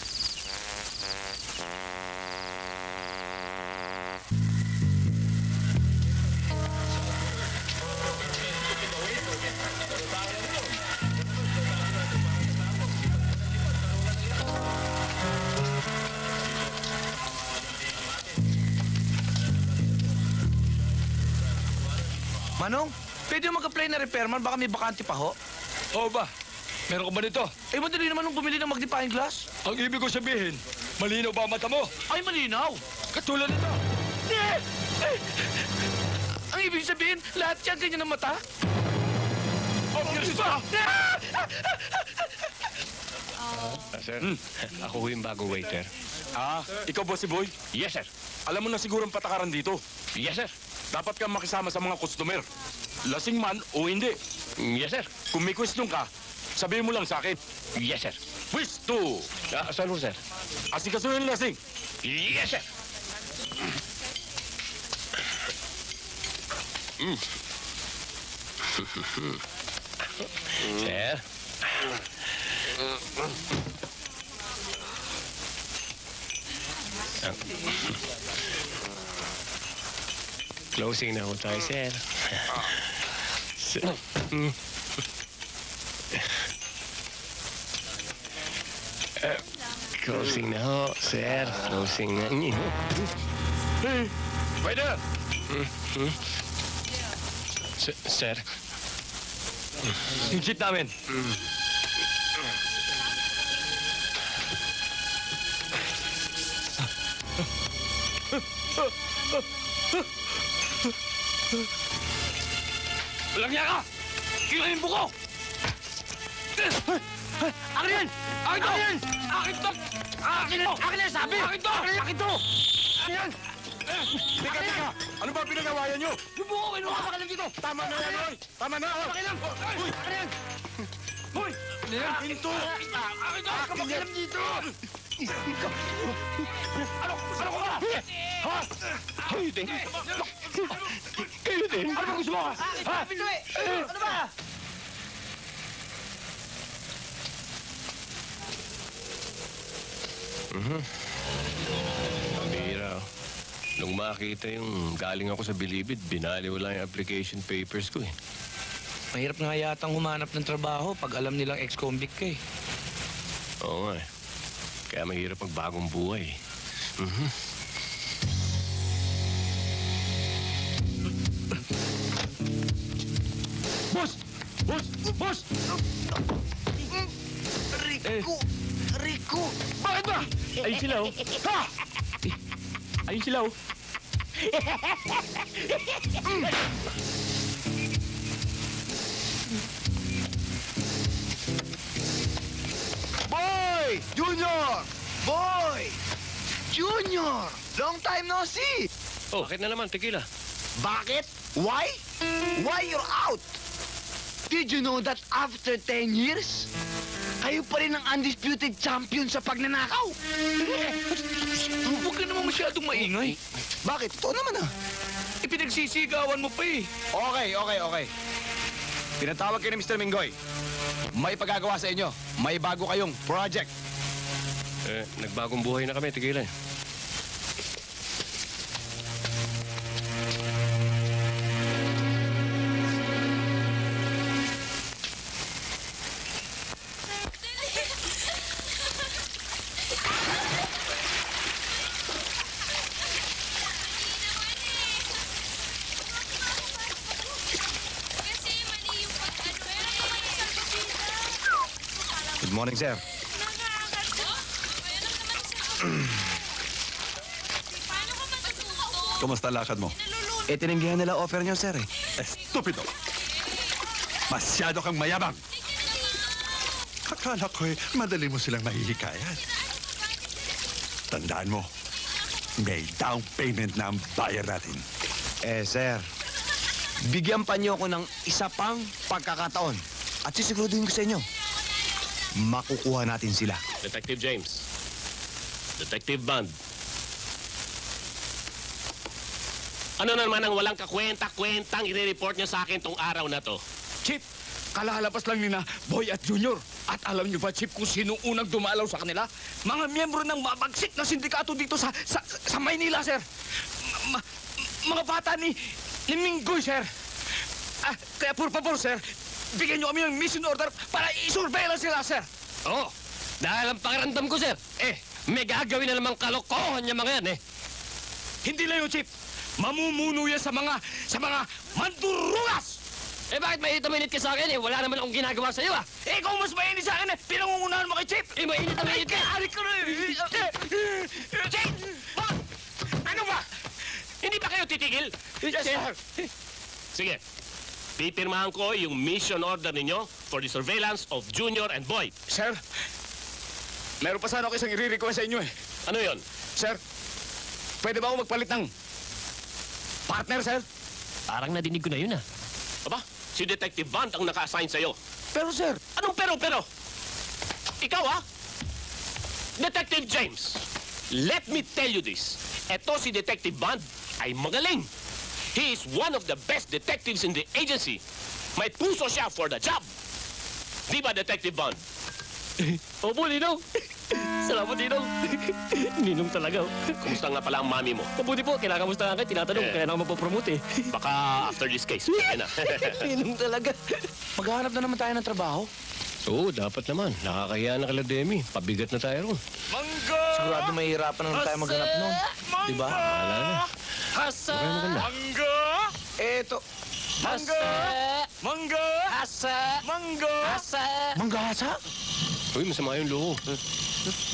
Manong, pwede mo mag-apply na repairman, baka may bakante pa ho. Oo ba? Meron ka ba nito? Eh, madali naman nung bumili ng magnifying glass. Ang ibig ko sabihin, malinaw ba ang mata mo? Ay, malinaw. Katulad nito. Eh! Eh! Ang ibig sabihin, lahat yan ganyan ang mata? Obvious ba? Ah, sir, ako ho yung bagong waiter. Ah, ikaw ba si Boy? Yes, sir. Alam mo na siguro ang patakaran dito. Yes, sir. Dapat kang makisama sa mga customer. Lasing man o hindi. Yes, sir. Kung may question ka, sabihin mo lang sa akin. Yes, sir. Pwisto! Ah, ho, sir? Asikasuhin lasing. Yes, sir. Mm. sir? Ah. Closing na ho tayo, sir. Sir. Mm. Closing na ho, sir. Closing na. Mm. Waiter! Mm, mm. S- Sir. Yung jeep namin. Walang niya ka! Kinain yung buko! Akin yan! Akin to! Akin! Akin to! Akin to! Akin yan, sabi! Akin to! Akin to! Akin yan! Teka, teka! Ano ba pinagawayan nyo? Yung buko, kinuha ka lang dito! Tama na yan, Roy! Tama na! oh. Akin lang! Uy! Akin yan! Uy! Akin to! Akin to! Akin yan dito! Ano? Ano ko ba? Ha? Kayo din. Kayo din. Ano ba gusto mo? Ha? Ano ba? Mhm. Pambira. oh. Nung makita yung galing ako sa Bilibid, binali wala yung application papers ko eh. Mahirap nga yatang humanap ng trabaho pag alam nilang ex-convict ka eh. Oo nga eh. Kaya mahirap magbagong buhay eh. Ayun sila oh. Ha? Ayun sila oh. Boy! Junior! Boy! Junior! Long time no see! Oh, bakit na naman? Tequila. Bakit? Why? Why you're out? Did you know that after 10 years, kayo pa rin ang undisputed champion sa pagnanakaw? Huwag ka naman masyadong maingay. Bakit? Totoo naman ah. Ipinagsisigawan mo pa eh. Okay, okay, okay. Tinatawag kayo ni Mr. Minggoy. May pagagawa sa inyo. May bago kayong project. Eh, nagbagong buhay na kami, Tequila. Sir. Kumusta lakad mo? Eh, tinanggihan nila offer niyo, sir eh. Estupido! Masyado kang mayabang! Akala ko eh, madali mo silang mahihikayan. Tandaan mo, may down payment na ang bayar natin. Eh, sir, bigyan pa niyo ako ng isa pang pagkakataon. At sisiguraduhin ko sa inyo, makukuha natin sila. Detective James. Detective Bond. Ano naman ang walang kakwenta-kwentang i-report niyo sa akin tong araw na to? Chip, kalahalapas lang ni na Boy at Junior. At alam niyo ba, Chip, kung sino unang dumalaw sa kanila? Mga miyembro ng mabagsik na sindikato dito sa sa, sa Maynila, sir. Ma- mga bata ni, ni Minggoy, sir. Ah, kaya por favor, sir, bigyan niyo kami ng mission order para isurveilla sila, sir. Oo, dahil ang pakiramdam ko, sir, eh, may gagawin na namang kalokohan niya mga yan, eh. Hindi lang yun, Chip. Mamumuno yan sa mga, sa mga mandurugas! Eh, bakit mainit na mainit ka sa akin, eh? Wala naman akong ginagawa sa'yo, ah. Eh, kung mas mainit sa akin, eh, pinangungunahan mo kay Chip! Eh, mainit na mainit ka! Ay, ko na eh! Chip! Ba? Ano ba? Hindi ba kayo titigil? Yes, sir. Sige. Pipirmahan ko yung mission order ninyo for the surveillance of Junior and Boy. Sir, meron pa sana ako isang i-request sa inyo eh. Ano yon? Sir, pwede ba ako magpalit ng partner, sir? Parang nadinig ko na yun, ah. Aba, si Detective Bond ang naka-assign sa'yo. Pero, sir... Anong pero, pero? Ikaw, ah? Detective James, let me tell you this. Eto si Detective Bond ay magaling. He is one of the best detectives in the agency. May puso siya for the job. Di ba, Detective Bond? Opo, Ninong. Salamat, Ninong. Ninong talaga, oh. Kumusta nga pala ang mami mo? Mabuti po, kinakamusta nga kayo, tinatanong, Eh. kaya na ako mapopromote, eh. Baka after this case, pwede na. Ninong talaga. Maghahanap na naman tayo ng trabaho. Oo, dapat naman. Nakakahiya na kala Demi. Pabigat na tayo ron. Sigurado mahihirapan na naman tayo maghanap nun. Di ba? Wala na. Hasa! Mangga! Eto. Mangga! Mangga! Hasa! Mangga! Hasa! Manggahasa? Uy, masama yung loob.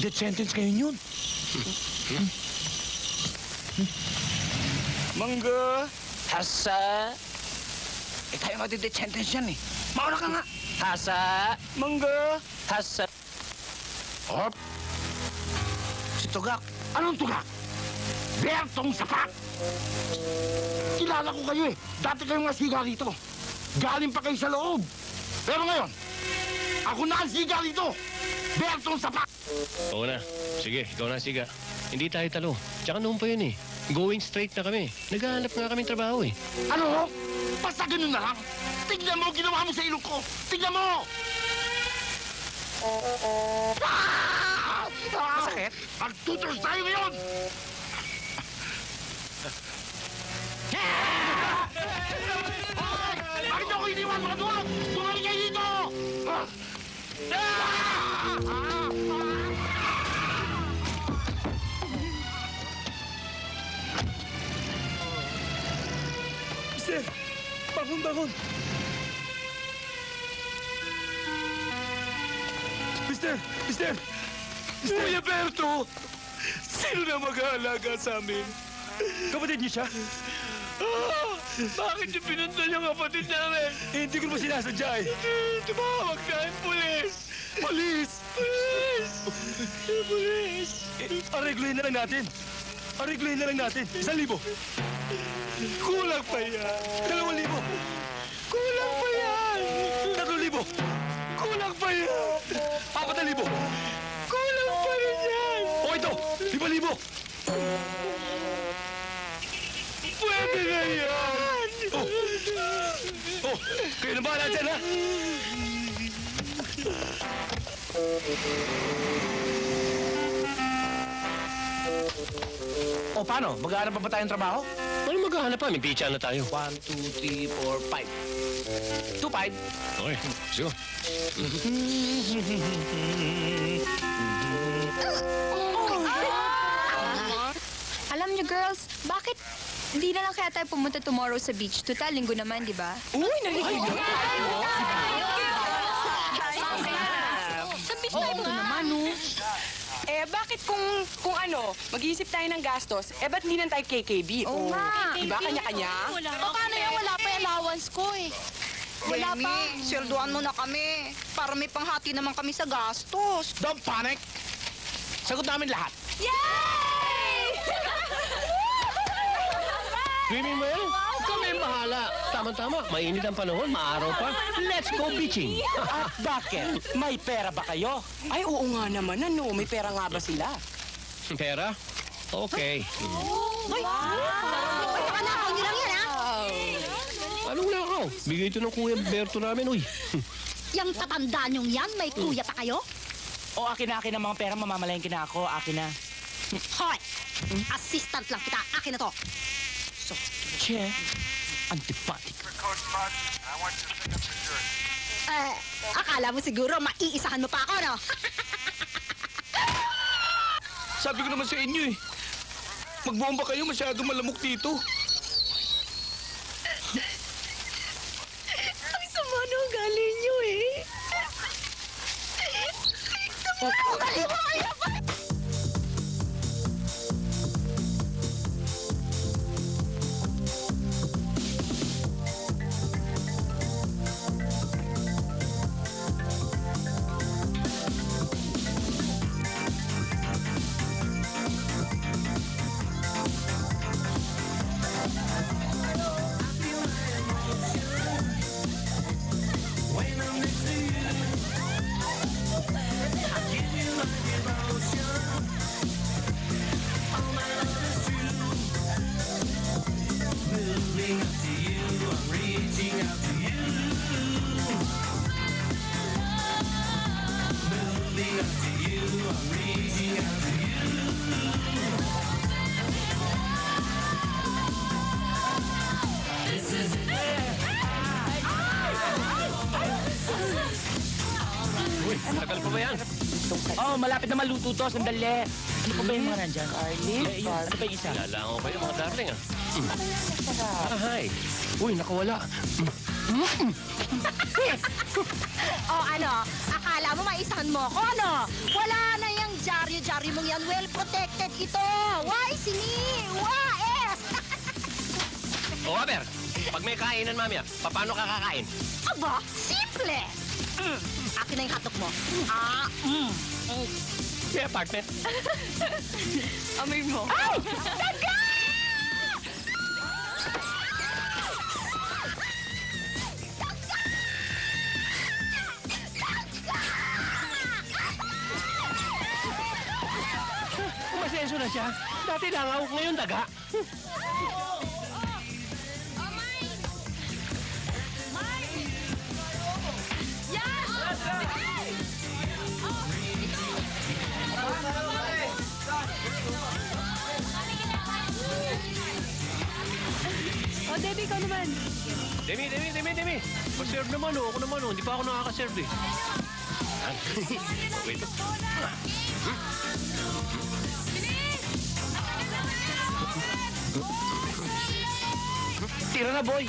Death sentence kayo yun. Mangga! Hasa! Eh, tayo sentence yan eh. Mauna ka nga. Hasa! Mangga! Hasa! Hop! Si Tugak. Anong Tugak? Bertong Sapak! Kilala ko kayo eh. Dati kayong nasiga rito. Galing pa kayo sa loob. Pero ngayon, ako na ang siga rito. Bertong Sapak! Oo na. Sige, ikaw na, siga. Hindi tayo talo. Tsaka noon pa yun eh. Going straight na kami. Naghahanap nga kami trabaho eh. Ano? Basta ganun na lang. Tignan mo, ginawa mo sa ilong ko. Tignan mo! Ah! Masakit? Magtutos tayo ngayon! Hoy! Bakit ako iniwan mga duwag? Bumalik kayo dito! Ah! Ah! Mister! Bangun, bangun! Mister! Mister! Mister! Kuya Berto! Sino na mag-aalaga sa amin? Kapatid niyo siya? Ah, bakit niyo pinundan yung kapatid namin? Eh, hindi ko naman sinasadya eh. Tumawag na ang pulis! Pulis! Pulis! Pulis! Eh, aregluhin na lang natin. Aregluhin na lang natin. Isang libo. Kulang pa yan. Dalawang libo. Kulang pa yan. Tatlong libo. Kulang pa yan. Apat na libo. Kulang pa rin yan. O ito, lima libo. Pwede na yan. Oh, oh kayo na bahala dyan, ha? O paano? Maghahanap pa ba tayong trabaho? Ano maghahanap pa? May pizza na tayo. One, two, three, four, five. Two, five. Okay, sige. Alam niyo, girls, bakit hindi na lang kaya tayo pumunta tomorrow sa beach? Total, linggo naman, di ba? Uy, naliligo Sa Eh, bakit kung, kung ano, mag-iisip tayo ng gastos, eh, ba't hindi lang tayo KKB? Oo nga. Diba, kanya-kanya? Wala Paano yan? Wala pa yung allowance ko eh. Wala pa. Sweldoan mo na kami. Para may panghati naman kami sa gastos. Don't panic. Sagot namin lahat. Yay! Swimming yan? Kami ang bahala. Tama-tama, mainit ang panahon, maaraw pa. Let's go beaching. At bakit? May pera ba kayo? Ay, oo nga naman, ano? May pera nga ba sila? Pera? Okay. Panakaw niyo lang yan, ha? Anong lakaw? Bigay ito ng Kuya Berto namin, uy. Yang tatanda niyong yan, may kuya pa kayo? O akin na akin ang mga pera, mamamalayan na ako. Akin na. Hoy! Assistant lang kita. Akin na to. Che, antipatic. Eh, akala mo siguro maiisahan mo pa ako, no? Sabi ko naman sa inyo eh. Magbomba kayo, masyado malamok dito. Ang sama ng ugali niyo, eh. Sama ng ugali mo, kaya ba? To. Sandali. Ano pa ba yung mga nandyan? Carly? Eh, yung, ano ba yung isa? Lalangaw kayo, mga darling, ah. Mm. Ah, hi. Uy, nakawala. O ano, akala mo maisahan mo ako, ano? Wala na yung dyaryo-dyaryo mong yan. Well protected ito. Why, sini? Why, es? O, Aber, pag may kainan mamaya, paano ka kakain? Aba, simple. Mm. Akin na yung hotdog mo. Ah, mm. Mm. May apartment. Amoy mo. Ay! Daga! Umasenso na siya. Dati langaw, ngayon daga. Oh, Debbie, ikaw naman. Demi, Demi, Demi, Demi. Pa-serve naman, oh. Ako naman, oh. Hindi pa ako nakaka-serve, eh. Wait. Tira na, boy.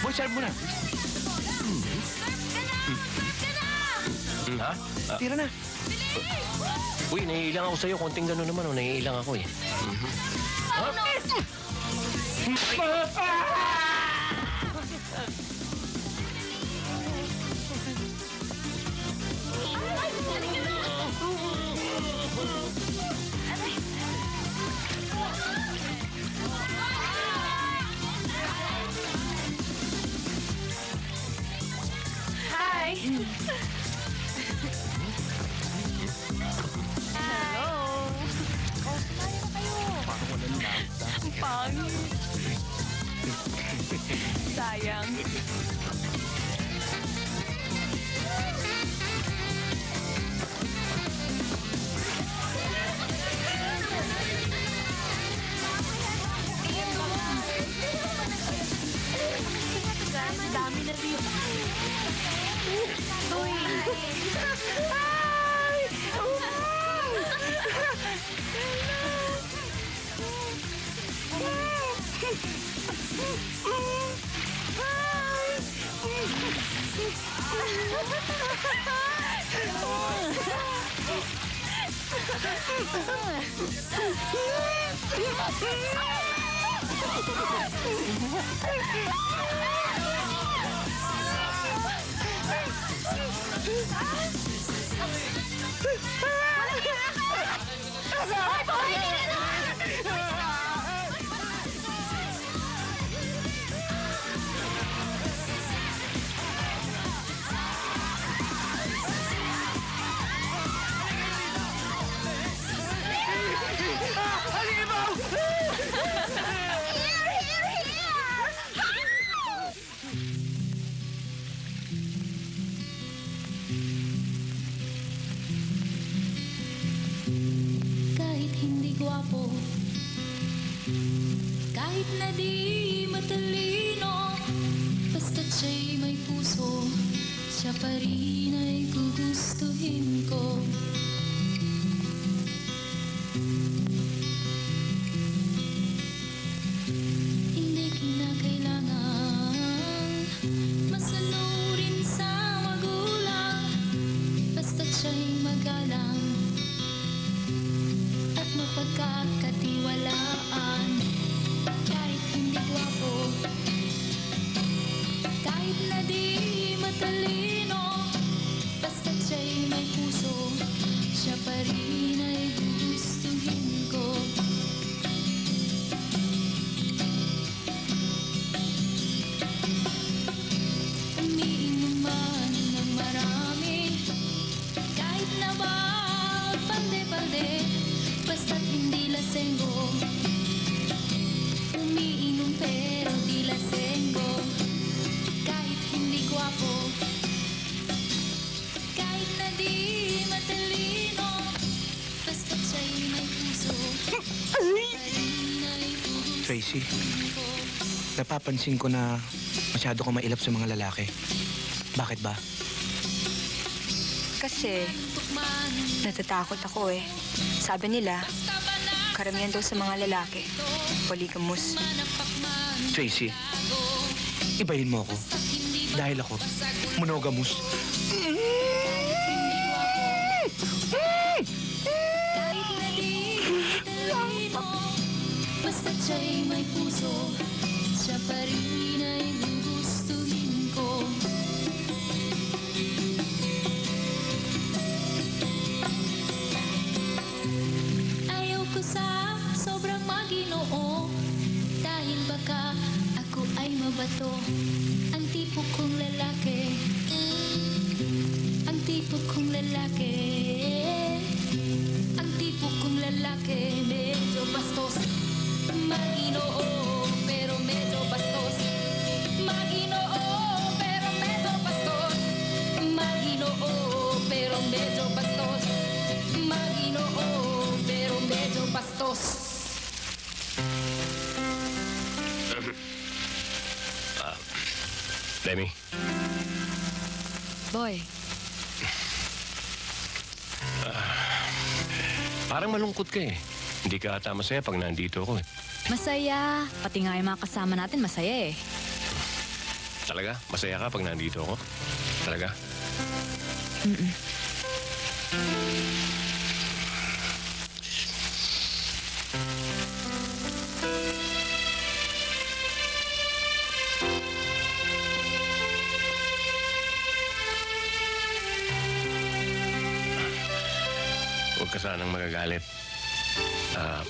Boy, serve mo na. Ha? Ah, Tira na. Uy, naiilang ako sa'yo. Konting gano'n naman, oh. Naiilang ako, eh. Mhm. Hi! Ang pangit. Sayang. Dami na dito. Uy! Ay! Ah! Tracy, napapansin ko na masyado kang mailap sa mga lalaki. Bakit ba? Kasi, natatakot ako eh. Sabi nila, karamihan daw sa mga lalaki, polygamous. Tracy, ibahin mo ako. Dahil ako, monogamous. Hindi ka ata masaya pag nandito ako eh. masaya. Pati nga yung mga kasama natin masaya eh. Talaga? Masaya ka pag nandito ako? Talaga? Mm-mm. Huwag ka sanang magagalit. Ah...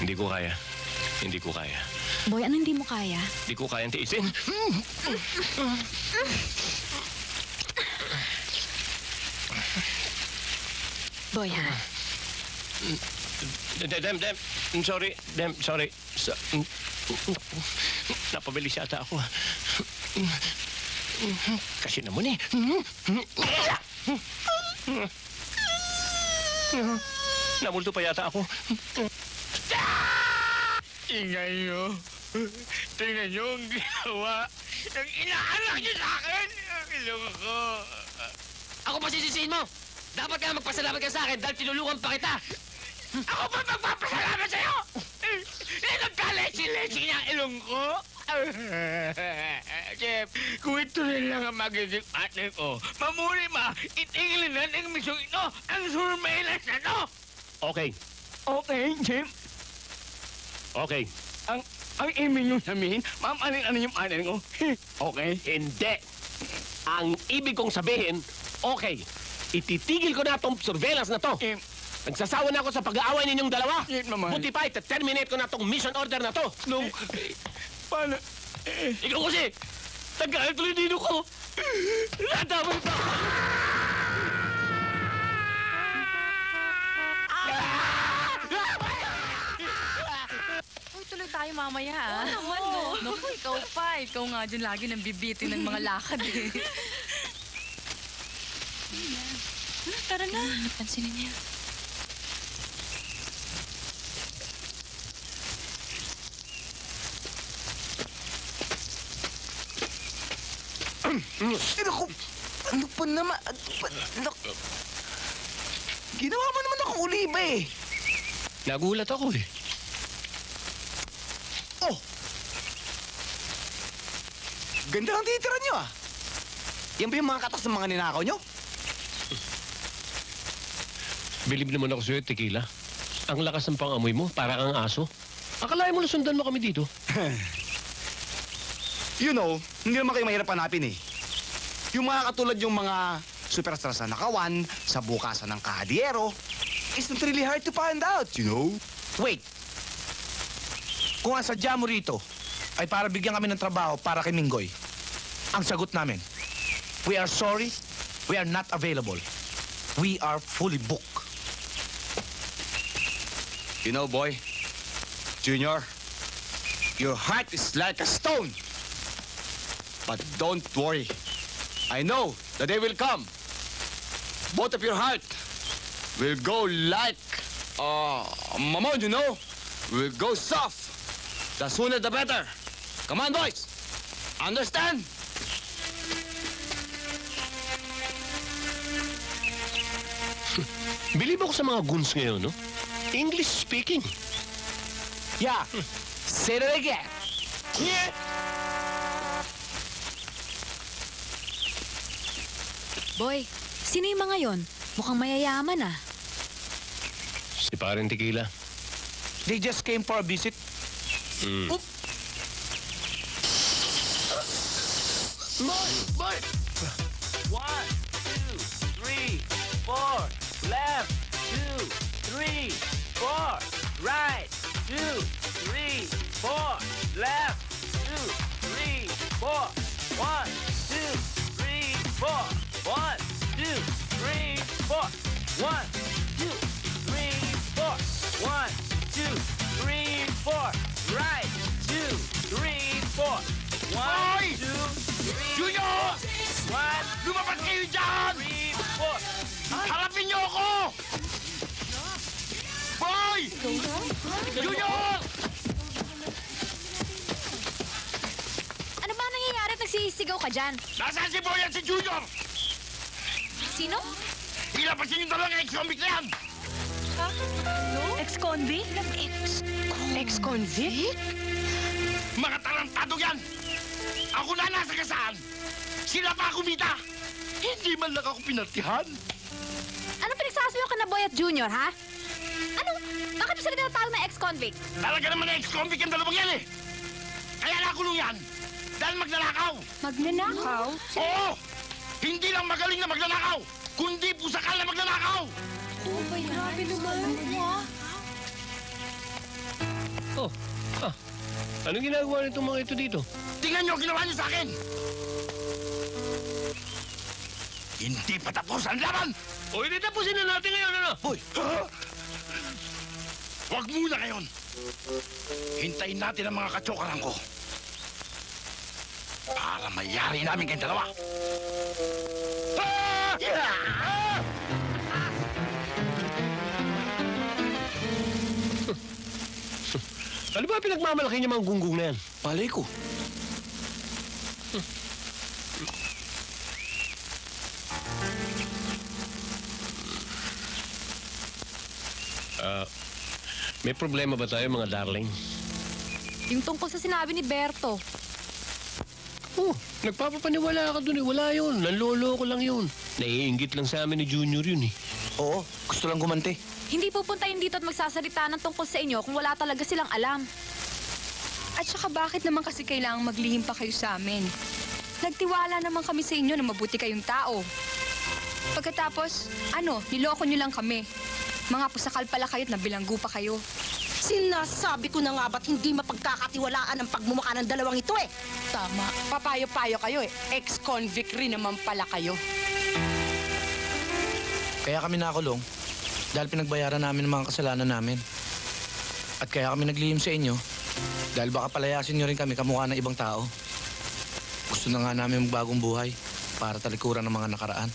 hindi ko kaya. Hindi ko kaya. Boy, ano hindi mo kaya? Hindi ko kayang tiisin. Boy, ha? Dem, dem, sorry. Dem, sorry. Sa, napabilis yata ako. Kasi naman eh. Namulto pa yata ako. Ingay nyo. Tingnan nyo ang ginawa ng inaanak nyo sa akin. Ilong ko. Ako pa sisisihin mo! Dapat ka magpasalamat ka sa akin dahil tinulungan pa kita! Ako pa magpapasalamat sa'yo! Eh, nagka-lesi-lesi niya ang ilong ko? Chef, kung ito rin lang ang magiging partner ko, mamuli ma, itigilin na ng misyon ito ang surveillance na to! Okay. Okay, Chef. Okay. Ang, ang ibig nyo sabihin, ma'am, ano, ano yung partner ko? okay? Hindi. Ang ibig kong sabihin, okay. Ititigil ko na itong surveillance na to. Nagsasawa na ako sa pag-aaway ninyong dalawa. Buti pa, ita-terminate ko na itong mission order na to. No. Paano? Ikaw kasi, nagkahal tuloy dito ko. Nadamay pa ako. Uy, tuloy tayo mamaya, ha? Oo naman, no. Naku, ikaw pa. Ikaw nga dyan lagi nang bibitin ng mga lakad, eh. Tara na. Napansinin niya. Ay, naku! Ano pa naman? Ano pa? Naku! Ginawa mo naman akong uliba eh. Nagulat ako eh. Oh! Ganda ng titira niyo ah. Yan ba yung mga katas ng mga ninakaw niyo? Bilib naman ako sa'yo, tequila. Ang lakas ng pangamoy mo, para kang aso. Akalain mo na sundan mo kami dito. You know, hindi naman kayo mahirap hanapin eh. Yung mga katulad yung mga superstar sa nakawan, sa bukasan ng kahadiero, it's not really hard to find out, you know? Wait. Kung ang sadya mo rito ay para bigyan kami ng trabaho para kay Minggoy, ang sagot namin, we are sorry, we are not available. We are fully booked. You know, boy, Junior, your heart is like a stone. But don't worry. I know the day will come. Both of your heart will go like uh, mamon, you know? Will go soft. The sooner the better. Come on, boys. Understand? Bilib ako sa mga goons ngayon, no? English speaking. Yeah. Say that again. Yeah. Boy, sino yung mga yon? Mukhang mayayaman ah. Si parin tequila. They just came for a visit. Mm. Boy! Boy! One, two, three, four. Left, two, three, four. Right, two, three, four. Left, two, three, four. One, two, three, four. One, two, three, four. One, two, three, four. Right, two, three, four. One, Hoy! two, three, Junior! four. One, Lumabas kayo dyan! three, four. Harapin niyo ako! Boy! Junior! Ano ba nangyayari at nagsisigaw ka dyan? Nasaan si Boy at si Junior? Sino? Ilapasin yung dalawang ex-convict na yan! Ex-convict? Ex-convict? Mga tarantado yan! Ako na nasa kasaan! Sila pa kumita! Hindi man lang ako pinartihan! Ano pinagsasabi ka na Boy at Junior, ha? Ano? Bakit mo sila tinatawag na ex-convict? Talaga naman na ex-convict ang dalawang yan eh! Kaya nakulong yan! Dahil magnanakaw! Magnanakaw? Oo! Hindi lang magaling na magnanakaw, kundi pusakal na magnanakaw! Oh, my grabe naman. Oh, ah. Anong ginagawa nitong mga ito dito? Tingnan niyo ang ginawa niyo sa akin! Hindi pa tapos ang laban! O, hindi tapusin na natin ngayon, ano? Ha? Huwag muna ngayon! Hintayin natin ang mga katsokaran ko. Para mayari namin kayong dalawa. Ah! Ano ba pinagmamalaki niya mga gunggong na yan? Palay ko. Ah, may problema ba tayo, mga darling? Yung tungkol sa sinabi ni Berto. Oh, nagpapapaniwala ka dun eh. Wala yun. Nanlolo ko lang yun. Naiingit lang sa amin ni Junior yun eh. Oo, gusto lang gumanti. Hindi pupunta yun dito at magsasalita ng tungkol sa inyo kung wala talaga silang alam. At saka bakit naman kasi kailangang maglihim pa kayo sa amin? Nagtiwala naman kami sa inyo na mabuti kayong tao. Pagkatapos, ano, niloko nyo lang kami. Mga pusakal pala kayo at nabilanggo pa kayo. Sinasabi ko na nga ba't hindi mapagkakatiwalaan ang pagmumukha ng dalawang ito eh? Tama. Papayo-payo kayo eh. Ex-convict rin naman pala kayo. Kaya kami nakulong dahil pinagbayaran namin ang mga kasalanan namin. At kaya kami naglihim sa inyo dahil baka palayasin nyo rin kami kamukha ng ibang tao. Gusto na nga namin magbagong buhay para talikuran ng mga nakaraan.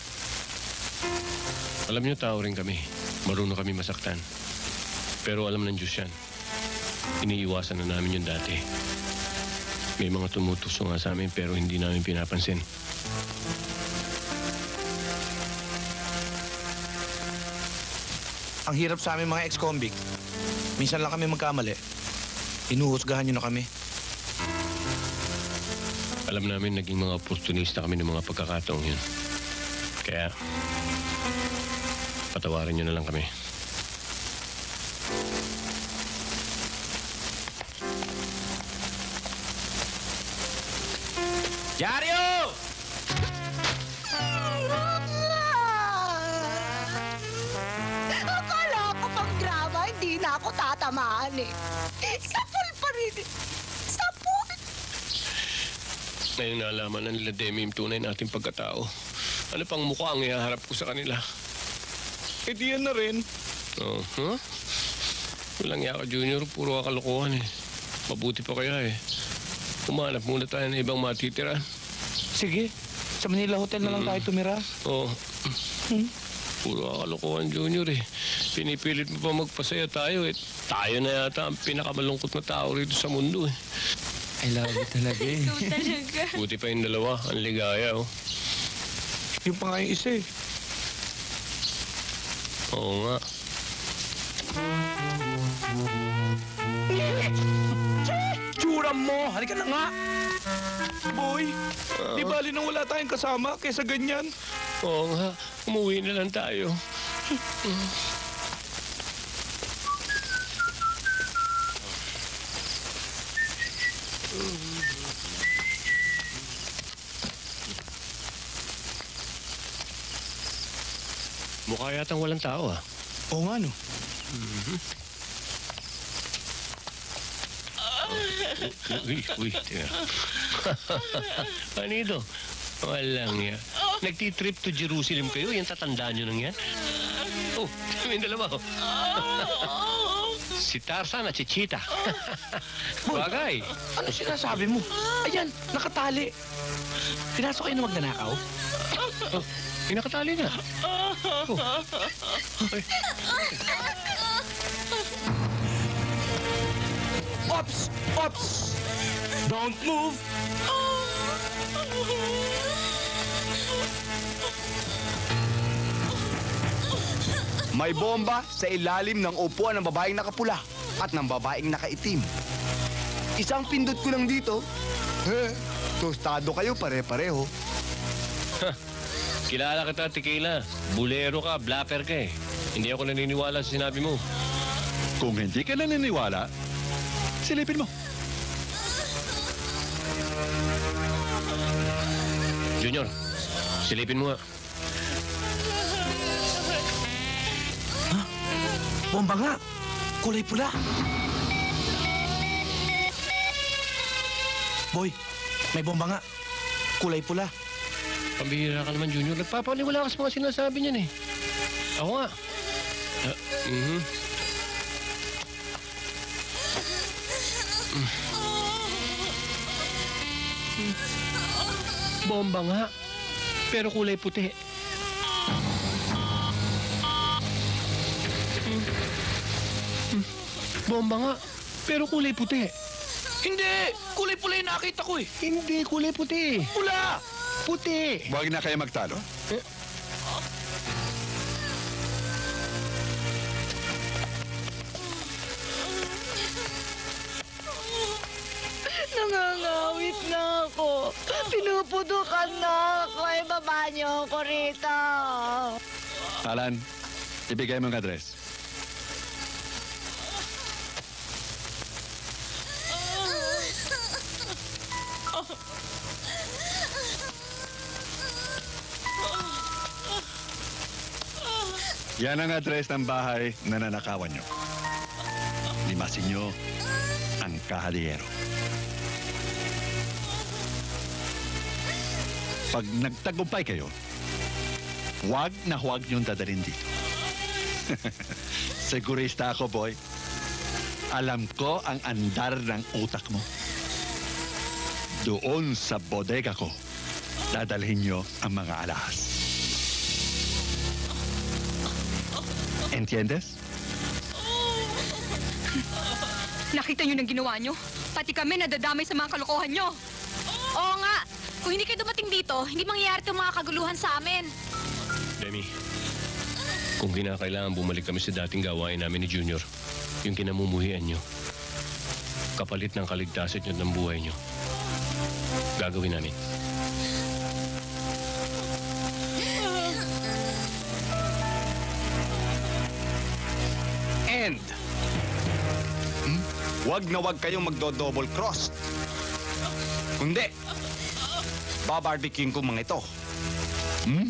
Alam niyo, tao rin kami. Marunong kami masaktan. Pero alam ng Diyos yan. Iniiwasan na namin yun dati. May mga tumutuso nga sa amin pero hindi namin pinapansin. Ang hirap sa amin mga ex-convict. Minsan lang kami magkamali. Inuhusgahan nyo na kami. Alam namin naging mga oportunista kami ng mga pagkakataong yun. Kaya, patawarin niyo na lang kami. Diaryo! Akala ko pang drama, hindi na ako tatamaan eh. Sapul pa rin eh. Sapul! Ngayon nalaman na nila Demi yung tunay nating pagkatao. Ano pang mukha ang ihaharap ko sa kanila? Eh di yan na rin. Oh, huh? Walang yaka, Junior. Puro kalokohan eh. Mabuti pa kaya eh. Umanap muna tayo ng ibang matitira. Sige, sa Manila Hotel na lang tayo tumira. Oo. Oh. Puro kalokohan, Junior eh. Pinipilit mo pa magpasaya tayo eh. Tayo na yata ang pinakamalungkot na tao rito sa mundo eh. I love you talaga eh. talaga. Buti pa yung dalawa. Ang ligaya oh. Yung pa nga yung isa eh. Oo nga. Tsura mo! Halika na nga! Boy, di bali nang wala tayong kasama kaysa ganyan. Oo nga. Umuwi na lang tayo. Mukha yatang walang tao ah. Oo nga no. Uy, uy. ano ito? Walang yan. Nagtitrip to Jerusalem kayo? Yan tatandaan nyo nang yan? Oh, kami dalawa. oh. si Tarzan at si Cheetah. Bagay. Ano sinasabi mo? Ayan, nakatali. Pinasok kayo na magnanakaw? Oh, nakatali na. Oh. Ay. Ops! Ops! Don't move! May bomba sa ilalim ng upuan ng babaeng nakapula at ng babaeng nakaitim. Isang pindot ko lang dito. Eh, tostado kayo pare-pareho. Kilala kita, Tequila. Bulero ka, blapper ka eh. Hindi ako naniniwala sa sinabi mo. Kung hindi ka naniniwala, silipin mo. Junior, silipin mo nga. Bomba nga. Kulay pula. Boy, may bomba nga. Kulay pula. Pambihira ka naman, Junior. Nagpapaniwala ka sa mga sinasabi niyan eh. Ako nga. Ah, mhm. Bomba nga. Pero kulay puti. Bomba nga. Pero kulay puti. Hindi! Kulay pula yung nakita ko eh. Hindi, kulay puti. Pula! Puti. Huwag na kayo magtalo. Nangangawit na ako. Pinupudukan na ako. Ay, baba niyo ako rito. Alan, ibigay mo ang address. Yan ang address ng bahay na nanakawan nyo. Limasin nyo ang kahaliyero. Pag nagtagumpay kayo, huwag na huwag niyong dadalhin dito. Segurista ako, boy. Alam ko ang andar ng utak mo. Doon sa bodega ko, dadalhin niyo ang mga alahas. Entiendes? Nakita niyo ng ginawa niyo? Pati kami nadadamay sa mga kalokohan niyo. Oo nga. Kung hindi kayo dumating dito, hindi mangyayari itong mga kaguluhan sa amin. Demi, kung kinakailangan bumalik kami sa dating gawain namin ni Junior, yung kinamumuhian nyo, kapalit ng kaligtasan nyo ng buhay nyo, gagawin namin. And, hmm? wag na wag kayong magdo-double cross. Kundi, babarbecuing ko mga ito. Hmm?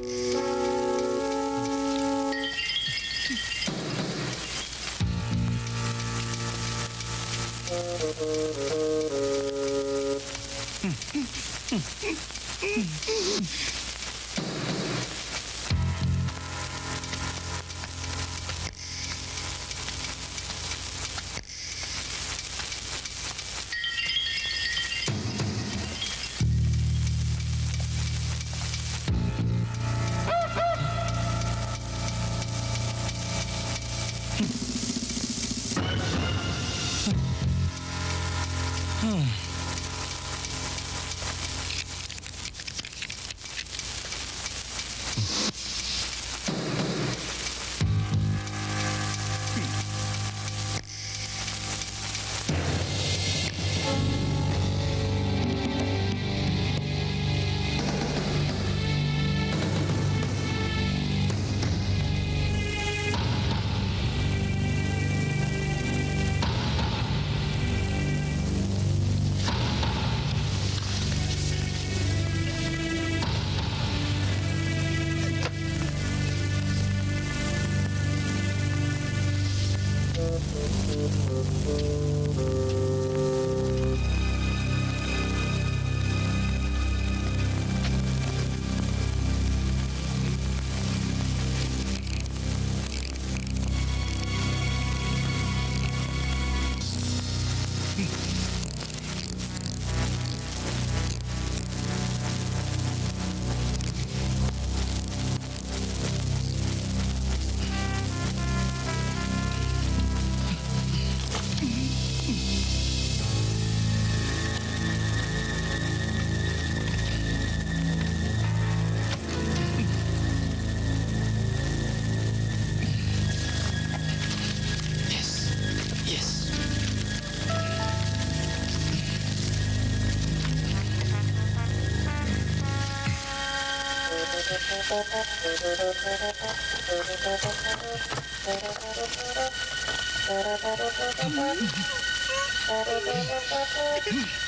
Ah!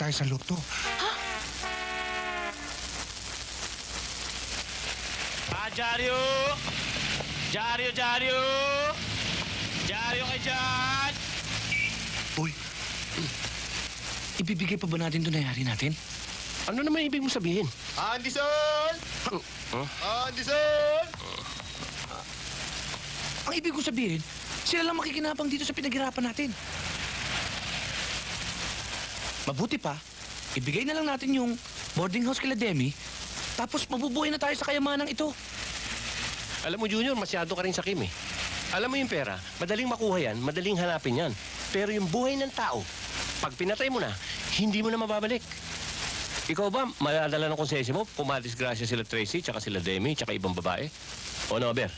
Tayo sa loto. Ah, Jaryo! Jaryo, Jaryo! Jaryo kay dyan! Ibibigay pa ba natin doon nangyari natin? Ano naman ibig mo sabihin? Anderson! Anderson! Ang ibig ko sabihin, sila lang makikinabang dito sa pinaghirapan natin. Mabuti pa, ibigay na lang natin yung boarding house kila Demi, tapos mabubuhay na tayo sa kayamanang ito. Alam mo, Junior, masyado ka rin sa Kim eh. Alam mo yung pera, madaling makuha yan, madaling hanapin yan. Pero yung buhay ng tao, pag pinatay mo na, hindi mo na mababalik. Ikaw ba, maladala ng konsensya mo kung madisgrasya sila Tracy, tsaka sila Demi, tsaka ibang babae? O no, Ber?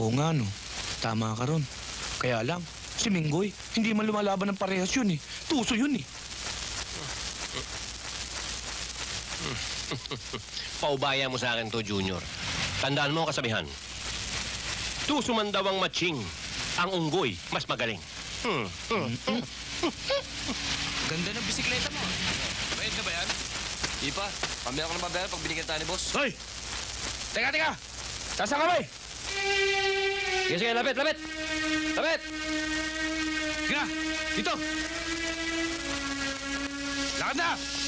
Oo nga, no. Tama ka ron. Kaya lang, si Minggoy, hindi man lumalaban ng parehas yun eh. Tuso yun eh. Paubaya mo sa akin to, Junior. Tandaan mo ang kasabihan. Tuso man daw ang matching. Ang unggoy, mas magaling. Hmm. hmm. Ganda ng bisikleta mo. Bayad ka ba yan? Di pa. Pamilya ko na mabayad pag binigyan tayo ni boss. Hoy! Teka, teka! Saan ka ba eh? Sige, sige, lapit, lapit! Lapit! Sige na! Dito! Lakad na!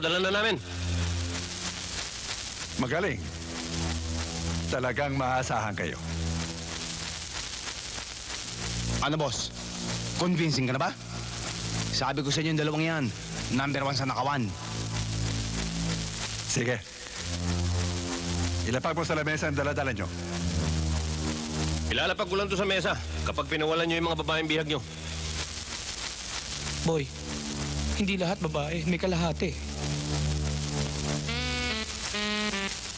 Dala na namin. Magaling. Talagang maasahan kayo. Ano, boss? Convincing ka na ba? Sabi ko sa inyo yung dalawang yan. Number one sa nakawan. Sige. Ilapag mo sa lamesa ang dala-dala nyo. Ilalapag ko lang to sa mesa kapag pinawalan nyo yung mga babaeng bihag nyo. Boy, hindi lahat babae. May kalahati.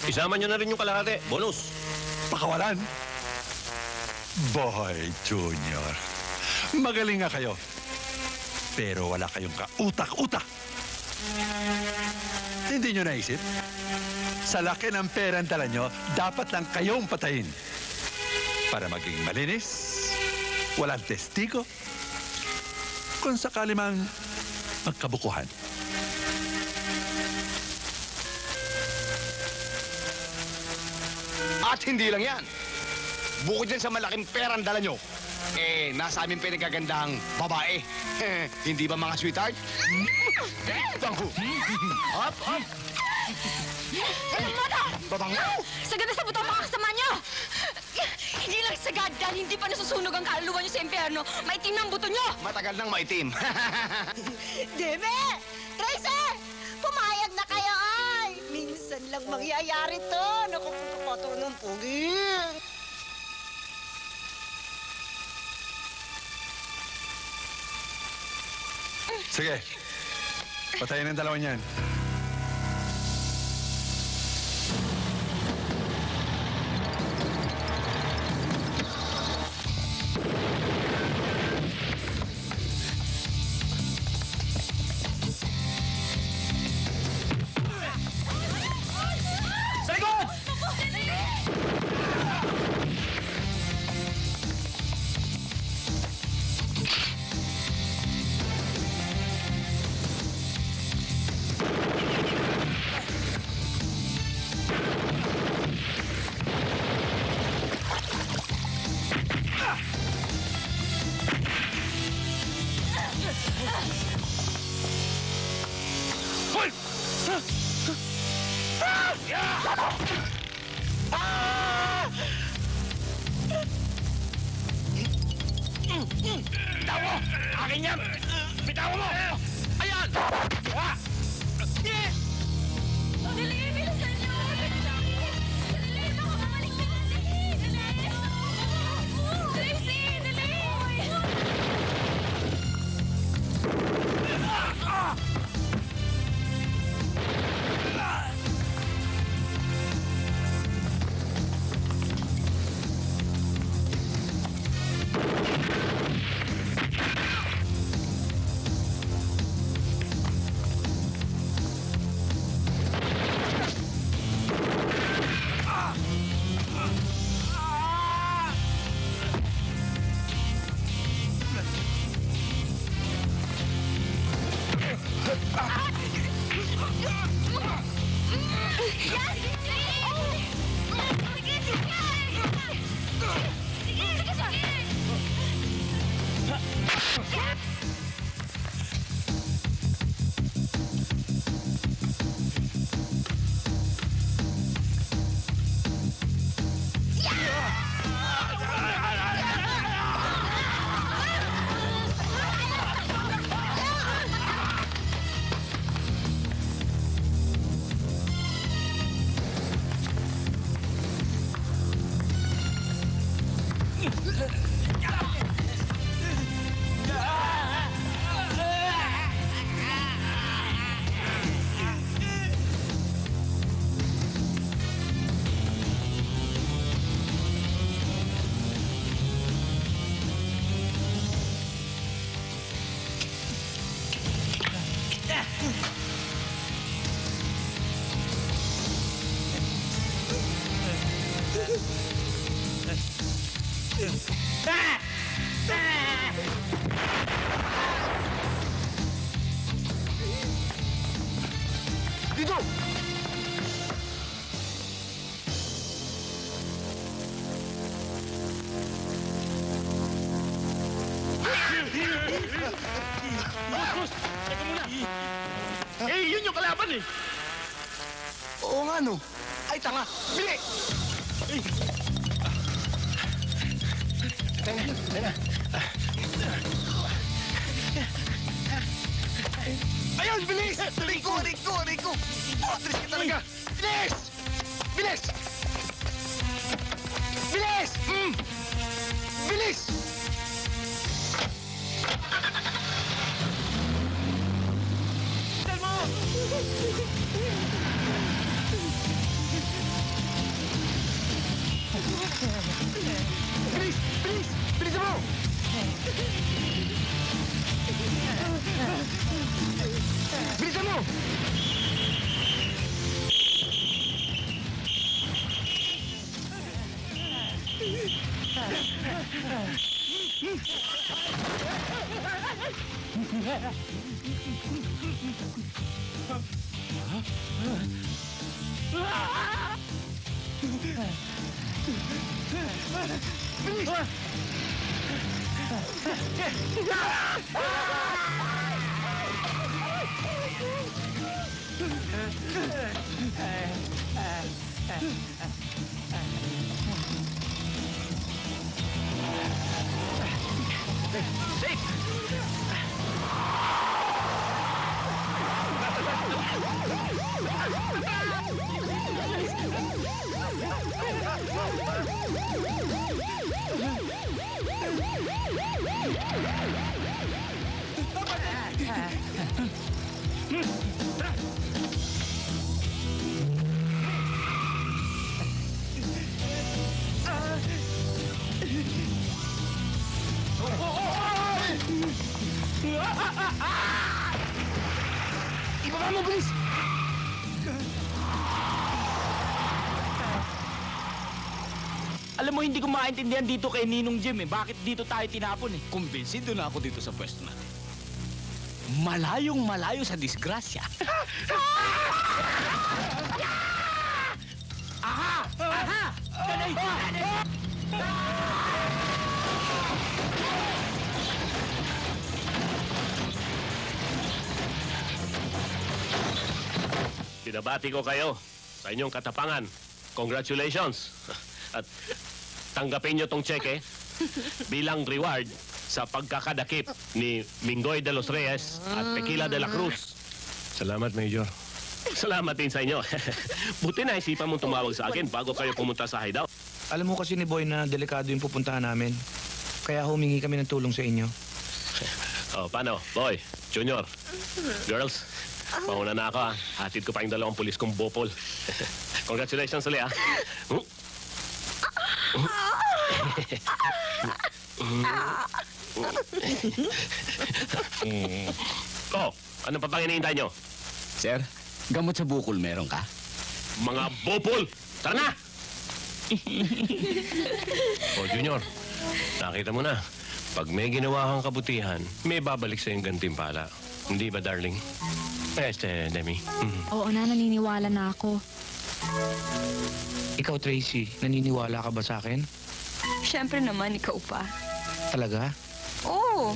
Isama nyo na rin yung kalahati. Bonus. Pakawalan? Boy, Junior. Magaling nga kayo. Pero wala kayong kautak-utak. Hindi nyo naisip? Sa laki ng pera ang dala nyo, dapat lang kayong patayin. Para maging malinis, walang testigo, kung sakali mang pagkabukuhan. At hindi lang yan. Bukod dyan sa malaking perang dala nyo, eh, nasa aming pinagagandang babae. Eh, hindi ba mga sweetheart? Eh, tangko! Up, up! Anong mata? Babangaw! Sagad na sa buto mga kasama nyo! Hindi lang sagad dahil hindi pa nasusunog ang kaluluwa niyo sa impyerno. Maitim ang buto niyo! Matagal nang maitim. Deme! Tracy! Pumayag na kayo ay! Minsan lang mangyayari to. Naku, pato ng pugi. Sige. Patayin ang dalawa niyan. Hindi ko maintindihan dito kay Ninong Jim eh. Bakit dito tayo tinapon eh? Kumbinsido na ako dito sa pwesto natin. Malayong malayo sa disgrasya. Aha! Aha! Tanay! Tanay! Binabati ko kayo sa inyong katapangan. Congratulations. At tanggapin nyo tong cheque bilang reward sa pagkakadakip ni Mingoy de los Reyes at Tequila de la Cruz. Salamat, Major. Salamat din sa inyo. Buti na isipan mong tumawag sa akin bago kayo pumunta sa hideout. Alam mo kasi ni Boy na delikado yung pupuntahan namin. Kaya humingi kami ng tulong sa inyo. Oh, paano? Boy, Junior, girls, mauna na ako ah. Hatid ko pa yung dalawang pulis kong bopol. Congratulations ulit ah. Hmm? Oh, ano pa bang hinihintay nyo? Sir, gamot sa bukol meron ka? Mga bopol! Tara na! oh, Junior, nakita mo na. Pag may ginawa kang kabutihan, may babalik sa yung gantimpala. Hindi ba, darling? Este, Demi. Mhm. Oo na, naniniwala na ako. Ikaw, Tracy, naniniwala ka ba sa akin? Siyempre naman, ikaw pa. Talaga? Oo.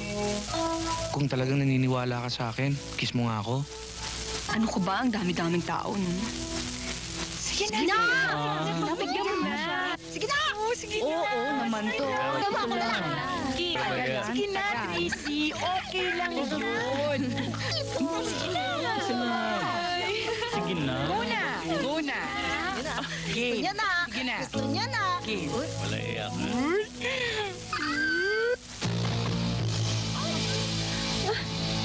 Kung talagang naniniwala ka sa akin, kiss mo nga ako. Ano ko ba? Ang dami-daming tao, no? Sige na! Sige na! Mo na. Sige na! Oo, sige na! Oo, naman to. Tama ko na. Sige, Talaga. sige na, Tracy. Okay lang yun. Sige na. Sige na. Muna! Muna! Gusto niya na! Sige na! Gusto niya na! Wala iyak.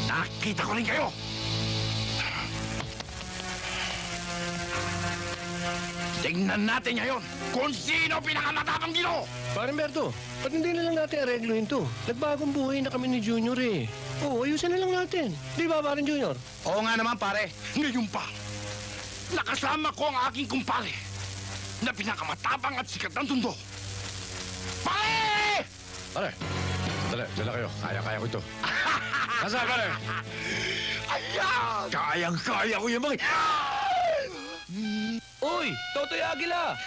Nakita ko rin kayo! Tingnan natin ngayon kung sino pinakamatapang dito! Paring Berto, ba't hindi na lang natin aregluhin to? Nagbagong buhay na kami ni Junior eh. Oo, ayusin na lang natin. Di ba, paring Junior? Oo nga naman, pare. Ngayon pa, nakasama ko ang aking kumpare na pinakamatapang at sikat ng tundo. Pare! Pare, dali, dala kayo. Kaya-kaya ko ito. Nasaan rin? Ayan! Kayang-kaya ko yung mga... Uy, Totoy Agila!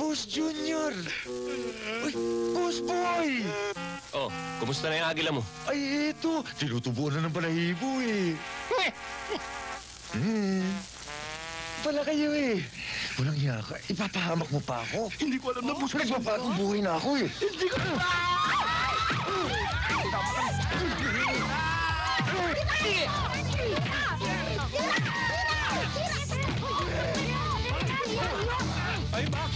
Boss Junior! Uy, Boss Boy! Oh, kumusta na yung agila mo? Ay, eto. Tinutubuan na ng balahibo eh. Hmm. Pala kayo eh. Walang hiya ka. Ipapahamak mo pa ako. Hindi ko alam na boss. Nagbabagong buhay na ako eh. Hindi ko alam. Ay, Mac!